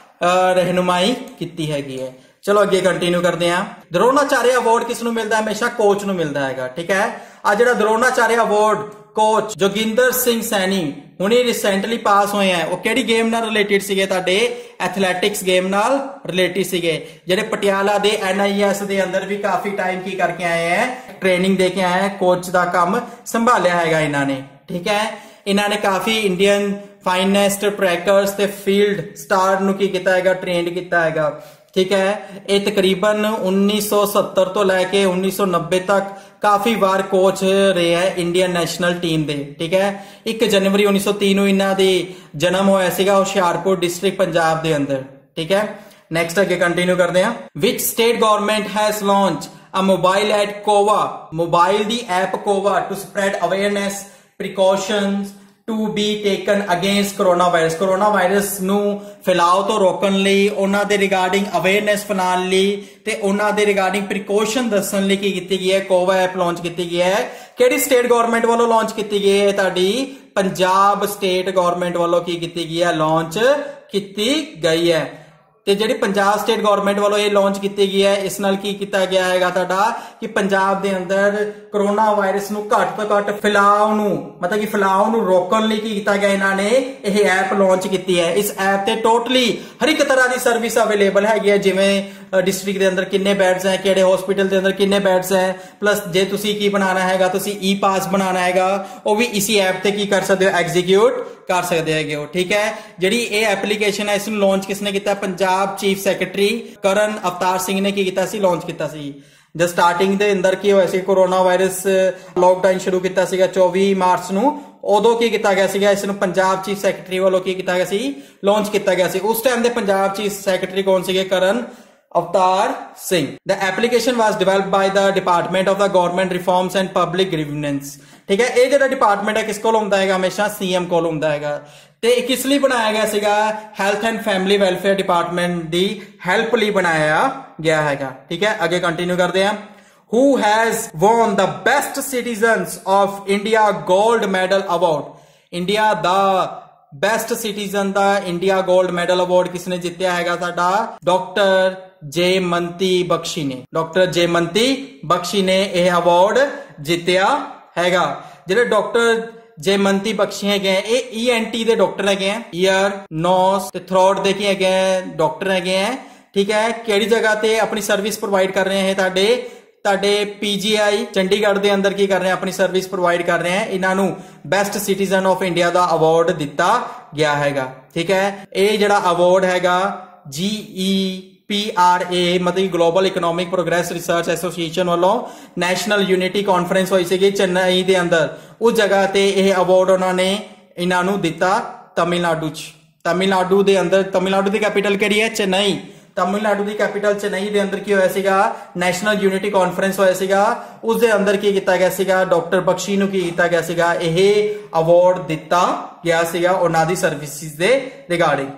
Speaker 1: ਰਹਿਨੁਮਾਈ ਕੀਤੀ ਹੈਗੀ ਹੈ। ਚਲੋ ਅੱਗੇ ਕੰਟੀਨਿਊ ਕਰਦੇ ਹਾਂ। ਦਰੋਣਾਚਾਰਿਆ ਅਵਾਰਡ ਕਿਸ ਨੂੰ ਮਿਲਦਾ ਹੈ? ਹਮੇਸ਼ਾ ਕੋਚ ਨੂੰ ਮਿਲਦਾ ਹੈਗਾ, ਠੀਕ ਹੈ? ਆ ਜਿਹੜਾ ਦਰੋਣਾਚਾਰਿਆ ਅਵਾਰਡ ਕੋਚ ਜੋਗਿੰਦਰ ਸਿੰਘ ਸੈਣੀ ਹੁਣੇ ਰੀਸੈਂਟਲੀ ਪਾਸ ਹੋਏ ਆ ਉਹ ਕਿਹੜੀ ਗੇਮ ਨਾਲ ਰਿਲੇਟਡ ਸੀਗੇ ਤੁਹਾਡੇ? ਐਥਲੈਟਿਕਸ ਗੇਮ ਨਾਲ ਰਿਲੇਟਡ ਸੀਗੇ। ਜਿਹੜੇ ਪਟਿਆਲਾ ਦੇ ਐਨਆਈਐਸ ਦੇ ਅੰਦਰ ਵੀ ਕਾਫੀ ਟਾਈਮ ਕੀ ਕਰਕੇ ਆਏ ਆ ਟ੍ਰੇਨਿੰਗ ਦੇ ਕੇ ਆਏ ਆ ਕੋਚ ਦਾ ਕੰਮ ਸੰਭਾਲਿਆ ਹੈਗਾ ਇਹਨਾਂ ਨੇ, ਠੀਕ ਹੈ? ਇਹਨਾਂ ਨੇ ਕਾਫੀ ਇੰਡੀਅਨ ਫਾਈਨੈਸਟ ਟਰੈਕਰਸ ਤੇ ਫੀਲਡ ਸਟਾਰ ਨੂੰ ਕੀ ਕੀਤਾ ਹੈਗਾ ਟ੍ਰੇਨਡ ਕੀਤਾ ਹੈਗਾ। ਠੀਕ ਹੈ? ਇਹ ਤਕਰੀਬਨ 1970 ਤੋਂ ਲੈ ਕੇ 1990 ਤੱਕ ਕਾਫੀ ਵਾਰ ਕੋਚ ਰਹੇ ਹੈ ਇੰਡੀਅਨ ਨੈਸ਼ਨਲ ਟੀਮ ਦੇ। ਠੀਕ ਹੈ? 1 ਜਨਵਰੀ 1930 ਨੂੰ ਇਹਨਾਂ ਦੇ ਜਨਮ ਹੋਇਆ ਸੀਗਾ ਹੁਸ਼ਿਆਰਪੁਰ ਡਿਸਟ੍ਰਿਕਟ ਪੰਜਾਬ ਦੇ ਅੰਦਰ। ਠੀਕ ਹੈ? ਨੈਕਸਟ ਅੱਗੇ ਕੰਟੀਨਿਊ ਕਰਦੇ ਹਾਂ। Which state government has launch a mobile app Cova mobile the app Cova to spread awareness precautions to be taken against corona virus corona virus ਨੂੰ ਫੈਲਾਅ ਤੋਂ ਰੋਕਣ ਲਈ, ਉਹਨਾਂ ਦੇ ਰਿਗਾਰਡਿੰਗ ਅਵੇਅਰਨੈਸ ਫੈਲਾਉਣ ਲਈ ਤੇ ਉਹਨਾਂ ਦੇ ਰਿਗਾਰਡਿੰਗ ਪ੍ਰੀਕਾਸ਼ਨ ਦੱਸਣ ਲਈ ਕੀ ਕੀਤੀ ਗਈ ਹੈ? ਕੋਵਾ ਐਪ ਲਾਂਚ ਕੀਤੀ ਗਈ ਹੈ। ਕਿਹੜੀ ਸਟੇਟ ਗਵਰਨਮੈਂਟ ਵੱਲੋਂ ਲਾਂਚ ਕੀਤੀ ਗਈ ਹੈ? ਤੁਹਾਡੀ ਪੰਜਾਬ ਸਟੇਟ ਗਵਰਨਮੈਂਟ ਵੱਲੋਂ ਕੀ ਕੀਤੀ ਗਈ ਹੈ? ਲਾਂਚ ਕੀਤੀ ਗਈ ਹੈ। ਤੇ ਜਿਹੜੀ ਪੰਜਾਬ ਸਟੇਟ ਗਵਰਨਮੈਂਟ ਵੱਲੋਂ ਇਹ ਲਾਂਚ ਕੀਤੀ ਗਈ ਹੈ, ਇਸ ਨਾਲ ਕੀ ਕੀਤਾ ਗਿਆ ਹੈਗਾ ਤੁਹਾਡਾ? ਕਿ ਪੰਜਾਬ ਦੇ ਅੰਦਰ ਕਰੋਨਾ ਵਾਇਰਸ ਨੂੰ ਘੱਟ ਤੋਂ ਘੱਟ ਫੈਲਾਅ ਨੂੰ, ਮਤਲਬ ਕਿ ਫੈਲਾਅ ਨੂੰ ਰੋਕਣ ਲਈ ਕੀ ਕੀਤਾ ਗਿਆ ਇਹਨਾਂ ਨੇ? ਇਹ ਐਪ ਲਾਂਚ ਕੀਤੀ ਹੈ। ਇਸ ਐਪ ਤੇ ਟੋਟਲੀ ਹਰ ਇੱਕ ਤਰ੍ਹਾਂ ਦੀ ਸਰਵਿਸ ਅਵੇਲੇਬਲ ਹੈਗੀ ਹੈ, ਜਿਵੇਂ ਡਿਸਟ੍ਰਿਕਟ ਦੇ ਅੰਦਰ ਕਿੰਨੇ ਬੈੱਡਸ ਹੈ, ਕਿਹੜੇ ਹਸਪੀਟਲ ਦੇ ਅੰਦਰ ਕਿੰਨੇ ਬੈੱਡਸ ਹੈ ਪਲੱਸ ਜੇ ਤੁਸੀਂ ਕੀ ਬਣਾਉਣਾ ਹੈਗਾ, ਤੁਸੀਂ ਈ ਪਾਸ ਬਣਾਉਣਾ ਹੈਗਾ, ਉਹ ਵੀ ਇਸੀ ਐਪ ਤੇ ਕੀ ਕਰ ਸਕਦੇ ਹੋ? ਐਗਜ਼ੀਕਿਊਟ ਕਰ ਸਕਦੇ ਹੈਗੇ ਹੋ, ਠੀਕ ਹੈ? ਜਿਹੜੀ ਇਹ ਐਪਲੀਕੇਸ਼ਨ ਹੈ, ਇਸ ਨੂੰ ਲਾਂਚ ਕਿਸਨੇ ਕੀਤਾ? ਪੰਜਾਬ ਚੀਫ ਸੈਕਟਰੀ ਕਰਨ ਅਵਤਾਰ ਸਿੰਘ ਨੇ ਕੀ ਕੀਤਾ ਸੀ? ਲਾਂਚ ਕੀਤਾ ਸੀ। ਜਦ ਸਟਾਰਟਿੰਗ ਦੇ ਅੰਦਰ ਕੀ ਹੋਇਆ ਸੀ? ਕੋਰੋਨਾ ਵਾਇਰਸ ਲੋਕਡਾਊਨ ਸ਼ੁਰੂ ਕੀਤਾ ਸੀਗਾ 24 ਮਾਰਚ ਨੂੰ। ਉਦੋਂ ਕੀ ਕੀਤਾ ਗਿਆ ਸੀਗਾ? ਇਸ ਨੂੰ ਪੰਜਾਬ ਚੀਫ ਸੈਕਟਰੀ ਵੱਲੋਂ ਕੀ ਕੀਤਾ ਗਿਆ ਸੀ? ਲਾਂਚ ਕੀਤਾ ਗਿਆ ਸੀ। ਉਸ ਟਾਈਮ ਦੇ ਪੰਜਾਬ ਚੀਫ ਸੈਕਟਰੀ ਕੌਣ ਸੀਗੇ? Karan Avtar Singh. The application was developed by the Department of the Government Reforms and Public Grievance. ਠੀਕ ਹੈ? ਇਹ ਜਿਹੜਾ ਡਿਪਾਰਟਮੈਂਟ ਹੈ, ਕਿਸ ਕੋਲ ਹੁੰਦਾ ਹੈਗਾ? ਹਮੇਸ਼ਾ ਸੀਐਮ ਕੋਲ ਹੁੰਦਾ ਹੈਗਾ। ਤੇ ਇਹ ਕਿਸ ਲਈ ਬਣਾਇਆ ਗਿਆ ਸੀਗਾ health and family welfare department the help ਲਈ ਬਣਾਇਆ ਗਿਆ ਹੈਗਾ। ਠੀਕ ਹੈ? ਅੱਗੇ ਕੰਟੀਨਿਊ ਕਰਦੇ ਹਾਂ। Who has won the best citizens of India gold medal award? India the best citizen ਦਾ ਇੰਡੀਆ 골ਡ ਮੈਡਲ ਅਵਾਰਡ ਕਿਸਨੇ ਜਿੱਤਿਆ ਹੈਗਾ ਸਾਡਾ ਡਾਕਟਰ ਜੇ ਮੰਤੀ ਬਖਸ਼ੀ ਨੇ ਡਾਕਟਰ ਜੇ ਮੰਤੀ ਬਖਸ਼ੀ ਨੇ ਇਹ ਅਵਾਰਡ ਜਿੱਤਿਆ ਹੈਗਾ ਜਿਹੜੇ ਡਾਕਟਰ ਜੇ ਮੰਤੀ ਬਖਸ਼ੀ ਹੈਗੇ ਆ, ਇਹ ਈਐਨਟੀ ਦੇ ਡਾਕਟਰ ਹੈਗੇ ਆ ਈਅਰ ਨੋਸ ਤੇ ਥਰੋਟ ਦੇ ਕੀ ਹੈਗੇ ਆ ਡਾਕਟਰ ਹੈਗੇ ਆ ਠੀਕ ਹੈ ਕਿਹੜੀ ਜਗ੍ਹਾ ਤੇ ਆਪਣੀ ਸਰਵਿਸ ਪ੍ਰੋਵਾਈਡ ਕਰ ਰਹੇ ਹੈ ਤੁਹਾਡੇ ਤੁਹਾਡੇ ਪੀਜੀਆਈ ਚੰਡੀਗੜ੍ਹ ਦੇ ਅੰਦਰ ਕੀ ਕਰ ਰਹੇ ਆ? ਆਪਣੀ ਸਰਵਿਸ ਪ੍ਰੋਵਾਈਡ ਕਰ ਰਹੇ ਆ। ਇਹਨਾਂ ਨੂੰ ਬੈਸਟ ਸਿਟੀਜ਼ਨ ਆਫ ਇੰਡੀਆ ਦਾ ਅਵਾਰਡ ਦਿੱਤਾ ਗਿਆ ਹੈਗਾ। ਠੀਕ ਹੈ? ਇਹ ਜਿਹੜਾ ਅਵਾਰਡ ਹੈਗਾ ਜੀਈ PRA ਮਤਲਬ global economic progress research association ਵੱਲੋਂ ਨੈਸ਼ਨਲ ਯੂਨਿਟੀ ਕਾਨਫਰੰਸ ਹੋਈ ਸੀਗੀ ਚੇਨਈ ਦੇ ਅੰਦਰ। ਉਸ ਜਗ੍ਹਾ ਤੇ ਇਹ ਅਵਾਰਡ ਉਹਨਾਂ ਨੇ ਇਹਨਾਂ ਨੂੰ ਦਿੱਤਾ ਤਮਿਲਨਾਡੂ ਚ। ਤਮਿਲਨਾਡੂ ਦੇ ਅੰਦਰ, ਤਮਿਲਨਾਡੂ ਦੀ ਕੈਪੀਟਲ ਕਿਹੜੀ ਹੈ? ਚੇਨਈ। ਤਮਿਲਨਾਡੂ ਦੀ ਕੈਪੀਟਲ ਚੇਨਈ ਦੇ ਅੰਦਰ ਕੀ ਹੋਇਆ ਸੀਗਾ ਨੈਸ਼ਨਲ ਯੂਨਿਟੀ ਕਾਨਫਰੰਸ ਹੋਇਆ ਸੀਗਾ ਉਸ ਦੇ ਅੰਦਰ ਕੀ ਕੀਤਾ ਗਿਆ ਸੀਗਾ ਡਾਕਟਰ ਬਖਸ਼ੀ ਨੂੰ ਕੀ ਕੀਤਾ ਗਿਆ ਸੀਗਾ ਇਹ ਅਵਾਰਡ ਦਿੱਤਾ ਗਿਆ ਸੀਗਾ ਉਹਨਾਂ ਦੀ ਸਰਵਿਸਿਜ਼ ਦੇ ਰਿਗਾਰਡਿੰਗ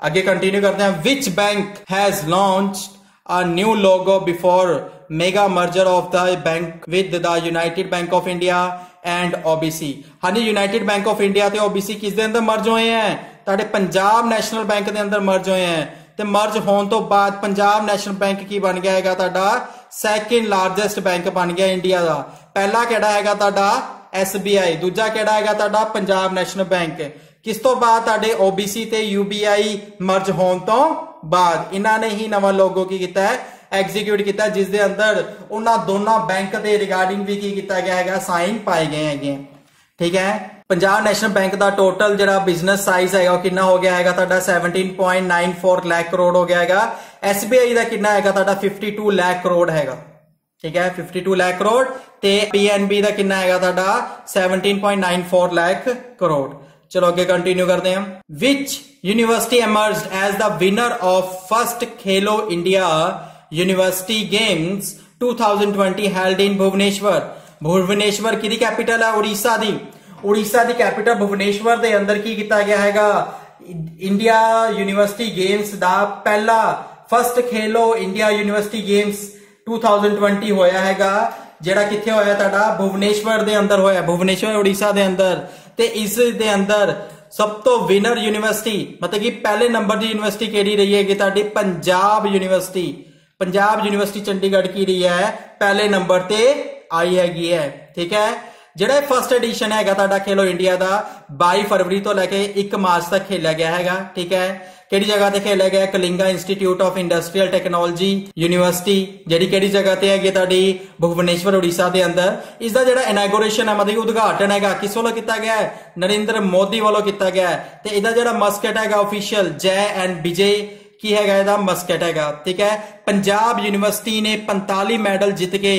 Speaker 1: ਅੱਗੇ ਕੰਟੀਨਿਊ ਕਰਦੇ ਹਾਂ which bank has launched a new logo before mega merger of the bank with the United Bank of India and OBC ਹਾਂਜੀ ਯੂਨਾਈਟਿਡ ਬੈਂਕ ਆਫ ਇੰਡੀਆ ਤੇ OBC ਕਿਸ ਦੇ ਅੰਦਰ ਮਰਜ ਹੋਏ ਹੈ ਤੁਹਾਡੇ ਪੰਜਾਬ ਨੈਸ਼ਨਲ ਬੈਂਕ ਦੇ ਅੰਦਰ ਮਰਜ ਹੋਏ ਹੈ ਤੇ ਮਰਜ ਹੋਣ ਤੋਂ ਬਾਅਦ ਪੰਜਾਬ ਨੈਸ਼ਨਲ ਬੈਂਕ ਕੀ ਬਣ ਗਿਆ ਹੈਗਾ ਤੁਹਾਡਾ? ਸੈਕਿੰਡ ਲਾਰਜੈਸਟ ਬੈਂਕ ਬਣ ਗਿਆ ਇੰਡੀਆ ਦਾ। ਪਹਿਲਾ ਕਿਹੜਾ ਹੈਗਾ ਤੁਹਾਡਾ? SBI ਦੂਜਾ ਕਿਹੜਾ ਹੈਗਾ ਤੁਹਾਡਾ? Punjab national bank. ਕਿਸ ਤੋਂ ਬਾਅਦ ਤੁਹਾਡੇ OBC ਤੇ UBI ਮਰਜ ਹੋਣ ਤੋਂ ਬਾਅਦ? ਇਹਨਾਂ ਨੇ ਹੀ ਨਵਾਂ ਲੋਗੋ ਕੀ ਕੀਤਾ ਹੈ? ਐਗਜ਼ੀਕਿਊਟ ਕੀਤਾ ਜਿਸ ਦੇ ਅੰਦਰ ਉਹਨਾਂ ਦੋਨਾਂ ਬੈਂਕ ਦੇ ਰਿਗਾਰਡਿੰਗ ਵੀ ਕੀ ਕੀਤਾ ਗਿਆ ਹੈਗਾ? ਸਾਈਨ ਪਾਏ ਗਏ ਹੈਗੇ। ਠੀਕ ਹੈ? ਪੰਜਾਬ ਨੈਸ਼ਨਲ ਬੈਂਕ ਦਾ ਟੋਟਲ ਜਿਹੜਾ ਬਿਜ਼ਨਸ ਸਾਈਜ਼ ਹੈਗਾ ਉਹ ਕਿੰਨਾ ਹੋ ਗਿਆ ਹੈਗਾ? ਤੁਹਾਡਾ 17.94 ਲੱਖ ਕਰੋੜ ਹੋ ਗਿਆ ਹੈਗਾ। SBI ਦਾ ਕਿੰਨਾ ਹੈਗਾ? ਤੁਹਾਡਾ 52 ਲੱਖ ਕਰੋੜ ਹੈਗਾ। ਠੀਕ ਹੈ? 52 ਲੱਖ ਕਰੋੜ ਤੇ PNB ਦਾ ਕਿੰਨਾ ਹੈਗਾ? ਤੁਹਾਡਾ 17.94 ਲੱਖ ਕਰੋੜ। ਚਲੋ ਅੱਗੇ ਕੰਟੀਨਿਊ ਕਰਦੇ ਹਾਂ। Which university emerged as the winner of first Khelo India university games 2020 held in Bhubaneswar Bhubaneswar ਕਿਹਦੀ ਕੈਪੀਟਲ ਹੈ ਉੜੀਸਾ ਦੀ। ਉੜੀਸਾ ਦੀ ਕੈਪੀਟਲ ਭੁਵਨੇਸ਼ਵਰ ਦੇ ਅੰਦਰ ਕੀ ਕੀਤਾ ਗਿਆ ਹੈਗਾ? ਇੰਡੀਆ ਯੂਨੀਵਰਸਿਟੀ ਗੇਮਸ ਦਾ ਪਹਿਲਾ first Khelo India university games 2020 ਹੋਇਆ ਹੈਗਾ, ਜਿਹੜਾ ਕਿੱਥੇ ਹੋਇਆ ਤੁਹਾਡਾ? ਭੁਵਨੇਸ਼ਵਰ ਦੇ ਅੰਦਰ ਹੋਇਆ, ਭੁਵਨੇਸ਼ਵਰ ਉੜੀਸਾ ਦੇ ਅੰਦਰ। ਤੇ ਇਸ ਦੇ ਅੰਦਰ ਸਭ ਤੋਂ ਵਿਨਰ ਯੂਨੀਵਰਸਿਟੀ, ਮਤਲਬ ਕਿ ਪਹਿਲੇ ਨੰਬਰ ਦੀ ਯੂਨੀਵਰਸਿਟੀ ਕਿਹੜੀ ਰਹੀ ਹੈਗੀ ਤੁਹਾਡੀ? ਪੰਜਾਬ ਯੂਨੀਵਰਸਿਟੀ। ਪੰਜਾਬ ਯੂਨੀਵਰਸਿਟੀ ਚੰਡੀਗੜ੍ਹ ਕੀ ਰਹੀ ਹੈ? ਪਹਿਲੇ ਨੰਬਰ ਤੇ ਆਈ ਹੈਗੀ ਹੈ, ਠੀਕ ਹੈ? ਜਿਹੜਾ ਫਰਸਟ ਐਡੀਸ਼ਨ ਹੈਗਾ ਤੁਹਾਡਾ ਖੇਲੋ ਇੰਡੀਆ ਦਾ 22 ਫਰਵਰੀ ਤੋਂ ਲੈ ਕੇ 1 ਮਾਰਚ ਤੱਕ ਖੇਲਿਆ ਗਿਆ ਹੈਗਾ, ਠੀਕ ਹੈ? ਕਿਹੜੀ ਜਗ੍ਹਾ ਤੇ ਖੇਲਿਆ ਗਿਆ? Kalinga institute of industrial technology university. ਜਿਹੜੀ ਕਿਹੜੀ ਜਗ੍ਹਾ ਤੇ ਹੈਗੀ ਤੁਹਾਡੀ? ਭੁਵਨੇਸ਼ਵਰ, ਉੜੀਸਾ ਦੇ ਅੰਦਰ। ਇਸ ਦਾ ਜਿਹੜਾ ਇਨੋਗ੍ਰੇਸ਼ਨ ਹੈ, ਮਤਲਬ ਉਦਘਾਟਨ ਹੈਗਾ, ਕਿਸ ਵੱਲੋਂ ਕੀਤਾ ਗਿਆ ਹੈ? ਨਰਿੰਦਰ ਮੋਦੀ ਵੱਲੋਂ ਕੀਤਾ ਗਿਆ ਹੈ। ਤੇ ਇਹਦਾ ਜਿਹੜਾ ਮਸਕਟ ਹੈਗਾ ਅਫੀਸ਼ੀਅਲ ਜੈ ਐਂਡ ਵਿਜੇ, ਕੀ ਹੈਗਾ ਇਹਦਾ? ਮਸਕਟ ਹੈਗਾ, ਠੀਕ ਹੈ? ਪੰਜਾਬ ਯੂਨੀਵਰਸਿਟੀ ਨੇ 45 ਮੈਡਲ ਜਿੱਤ ਕੇ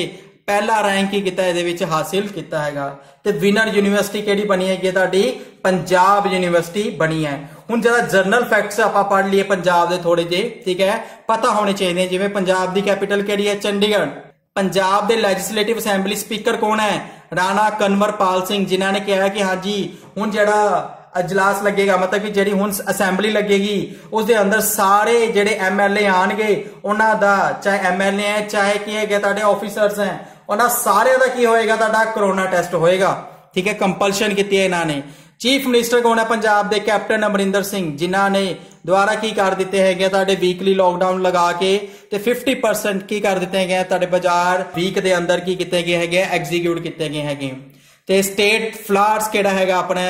Speaker 1: ਪਹਿਲਾ ਰੈਂਕ ਹੀ ਕੀਤਾ ਇਹਦੇ ਵਿੱਚ ਹਾਸਿਲ ਕੀਤਾ ਹੈਗਾ। ਤੇ ਵਿਨਰ ਯੂਨੀਵਰਸਿਟੀ ਕਿਹੜੀ ਬਣੀ ਹੈਗੀ ਤੁਹਾਡੀ ਪੰਜਾਬ ਯੂਨੀਵਰਸਿਟੀ ਬਣੀ ਹੈ। ਹੁਣ ਜਿਹੜਾ ਜਰਨਲ ਫੈਕਟਸ ਆਪਾਂ ਪੜ੍ਹ ਲਈਏ ਪੰਜਾਬ ਦੇ ਥੋੜੇ ਜਿਹੇ ਠੀਕ ਹੈ? ਪਤਾ ਹੋਣੇ ਚਾਹੀਦੇ ਨੇ, ਜਿਵੇਂ ਪੰਜਾਬ ਦੀ ਕੈਪੀਟਲ ਕਿਹੜੀ ਹੈ? ਚੰਡੀਗੜ੍ਹ। ਪੰਜਾਬ ਦੇ ਲੈਜਿਸਲੇਟਿਵ ਅਸੈਂਬਲੀ ਸਪੀਕਰ ਕੌਣ ਹੈ? ਰਾਣਾ ਕਨਵਰਪਾਲ ਸਿੰਘ ਜਿਨ੍ਹਾਂ ਨੇ ਕਿਹਾ ਕਿ ਹਾਂਜੀ ਹੁਣ ਜਿਹੜਾ ਅਜਲਾਸ ਲੱਗੇਗਾ ਮਤਲਬ ਕਿ ਜਿਹੜੀ ਹੁਣ ਅਸੈਂਬਲੀ ਲੱਗੇਗੀ ਉਸ ਦੇ ਅੰਦਰ ਸਾਰੇ ਜਿਹੜੇ ਐਮਐਲਏ ਆਣਗੇ ਉਹਨਾਂ ਦਾ ਚਾਹੇ ਐਮਐਲਏ ਹੈ ਚਾਹੇ ਕੀ ਹੈਗੇ ਤੁਹਾਡੇ ਆਫੀਸਰਸ ਹੈ ਉਹਨਾਂ ਸਾਰਿਆਂ ਦਾ ਕੀ ਹੋਏਗਾ? ਤੁਹਾਡਾ ਕਰੋਨਾ ਟੈਸਟ ਹੋਏਗਾ। ਠੀਕ ਹੈ ਕੰਪਲਸ਼ਨ ਕੀਤੀ ਹੈ ਇਹਨਾਂ ਨੇ। ਚੀਫ ਮਿਨਿਸਟਰ ਕੌਣ ਹੈ ਪੰਜਾਬ ਦੇ ਕੈਪਟਨ ਅਮਰਿੰਦਰ ਸਿੰਘ? ਜਿਨ੍ਹਾਂ ਨੇ ਦੁਆਰਾ ਕੀ ਕਰ ਦਿੱਤੇ ਹੈਗੇ ਤੁਹਾਡੇ ਵੀਕਲੀ ਲੋਕਡਾਊਨ ਲਗਾ ਕੇ ਤੇ 50% ਕੀ ਕਰ ਦਿੱਤੇ ਹੈਗੇ ਤੁਹਾਡੇ ਬਾਜ਼ਾਰ ਵੀਕ ਦੇ ਅੰਦਰ ਕੀ ਕੀਤੇ ਗਏ ਹੈਗੇ ਐਗਜ਼ੀਕਿਊਟ ਕੀਤੇ ਗਏ ਹੈਗੇ ਤੇ ਸਟੇਟ ਫਲਾਵਰਸ ਕਿਹੜਾ ਹੈਗਾ ਆਪਣਾ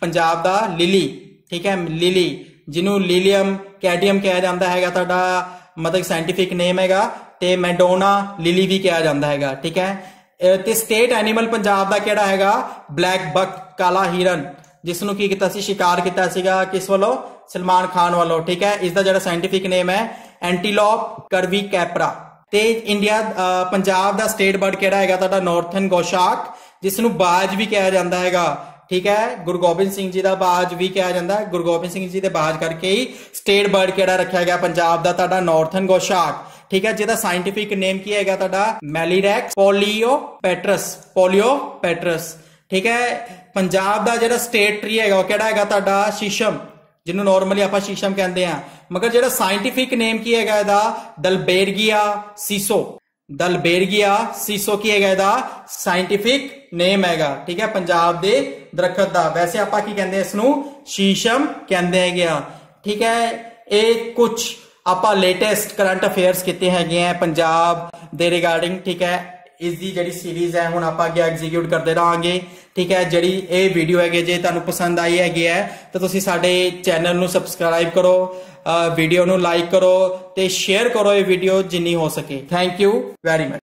Speaker 1: ਪੰਜਾਬ ਦਾ ਲਿਲੀ ਠੀਕ ਹੈ ਲਿਲੀ ਜਿਹਨੂੰ ਲਿਲੀਅਮ ਕੈਡੀਅਮ ਕਿਹਾ ਜਾਂਦਾ ਹੈਗਾ, ਤੁਹਾਡਾ ਮਤਲਬ ਸਾਇੰਟੀਫਿਕ ਨੇਮ ਹੈਗਾ। ਤੇ ਮੈਂਡੋਨਾ ਲਿਲੀ ਵੀ ਕਿਹਾ ਜਾਂਦਾ ਹੈਗਾ, ਠੀਕ ਹੈ? ਅਹ ਤੇ ਸਟੇਟ ਐਨੀਮਲ ਪੰਜਾਬ ਦਾ ਕਿਹੜਾ ਹੈਗਾ? ਬਲੈਕ ਬਕ ਕਾਲਾ ਹਿਰਨ। ਜਿਸ ਨੂੰ ਕੀ ਕੀਤਾ ਸੀ? ਸ਼ਿਕਾਰ ਕੀਤਾ ਸੀਗਾ ਕਿਸ ਵੱਲੋਂ? ਸਲਮਾਨ ਖਾਨ ਵੱਲੋਂ, ਠੀਕ ਹੈ? ਇਸ ਦਾ ਜਿਹੜਾ ਸਾਇੰਟੀਫਿਕ ਨੇਮ ਹੈ ਐਂਟੀਲੋਪ ਕਰਵੀ ਕੈਪਰਾ ਤੇ ਇੰਡੀਆ ਪੰਜਾਬ ਦਾ ਸਟੇਟ ਬਰਡ ਕਿਹੜਾ ਹੈਗਾ? ਤੁਹਾਡਾ ਨਾਰਥਨ ਗੋਸ਼ਾਕ ਜਿਸ ਨੂੰ ਬਾਜ ਵੀ ਕਿਹਾ ਜਾਂਦਾ ਹੈਗਾ, ਠੀਕ ਹੈ? ਗੁਰੂ ਗੋਬਿੰਦ ਸਿੰਘ ਜੀ ਦਾ ਬਾਜ ਵੀ ਕਿਹਾ ਜਾਂਦਾ ਗੁਰੂ ਗੋਬਿੰਦ ਸਿੰਘ ਜੀ ਦੇ ਬਾਜ ਕਰਕੇ ਹੀ ਸਟੇਟ ਬਰਡ ਕਿਹੜਾ ਰੱਖਿਆ ਗਿਆ? ਪੰਜਾਬ ਦਾ ਤੁਹਾਡਾ ਨਾਰਥਨ ਗੋਸ਼ਾਕ ਠੀਕ ਹੈ, ਜਿਹਦਾ ਸਾਇੰਟੀਫਿਕ ਨੇਮ ਕੀ ਹੈਗਾ ਤੁਹਾਡਾ? ਮੈਲੀਰੈਕਸ ਪੋਲੀਓ ਪੈਟਰਸ ਠੀਕ ਹੈ? ਪੰਜਾਬ ਦਾ ਜਿਹੜਾ ਸਟੇਟ ਟਰੀ ਹੈਗਾ, ਉਹ ਕਿਹੜਾ ਹੈਗਾ ਤੁਹਾਡਾ? ਸ਼ੀਸ਼ਮ, ਜਿਹਨੂੰ ਨਾਰਮਲੀ ਆਪਾਂ ਸ਼ੀਸ਼ਮ ਕਹਿੰਦੇ ਆ ਮਗਰ ਜਿਹੜਾ ਸਾਇੰਟਿਫਿਕ ਨੇਮ ਕੀ ਹੈਗਾ ਇਹਦਾ? ਦਲਬੇਰਗੀਆ ਸੀਸੋ। ਦਲਬੇਰਗੀਆ ਸੀਸੋ ਕੀ ਹੈਗਾ ਇਹਦਾ? ਸਾਇੰਟਿਫਿਕ ਨੇਮ ਹੈਗਾ, ਠੀਕ ਹੈ? ਪੰਜਾਬ ਦੇ ਦਰਖਤ ਦਾ। ਵੈਸੇ ਆਪਾਂ ਕੀ ਕਹਿੰਦੇ ਇਸ ਨੂੰ ਸ਼ੀਸ਼ਮ ਕਹਿੰਦੇ ਹੈਗੇ ਆ ਠੀਕ ਹੈ? ਇਹ ਕੁਝ ਆਪਾਂ ਲੇਟੈਸਟ ਕਰੰਟ ਅਫੇਅਰਸ ਕੀਤੇ ਹੈਗੇ ਆ, ਪੰਜਾਬ ਦੇ ਰਿਗਾਰਡਿੰਗ ਠੀਕ ਹੈ ਇਸ ਦੀ ਜਿਹੜੀ ਸੀਰੀਜ਼ ਹੈ, ਹੁਣ ਆਪਾਂ ਅੱਗੇ ਐਗਜ਼ੀਕਿਊਟ ਕਰਦੇ ਰਹਾਂਗੇ, ਠੀਕ ਹੈ, ਜਿਹੜੀ ਇਹ ਵੀਡੀਓ ਹੈਗੇ, ਜੇ ਤੁਹਾਨੂੰ ਪਸੰਦ ਆਈ ਹੈਗੀ ਹੈ, ਤਾਂ ਤੁਸੀਂ ਸਾਡੇ ਚੈਨਲ ਨੂੰ ਸਬਸਕ੍ਰਾਈਬ ਕਰੋ ਵੀਡੀਓ ਨੂੰ ਲਾਈਕ ਕਰੋ ਤੇ ਸ਼ੇਅਰ ਕਰੋ ਇਹ ਵੀਡੀਓ ਜਿੰਨੀ ਹੋ ਸਕੇ। Thank you very much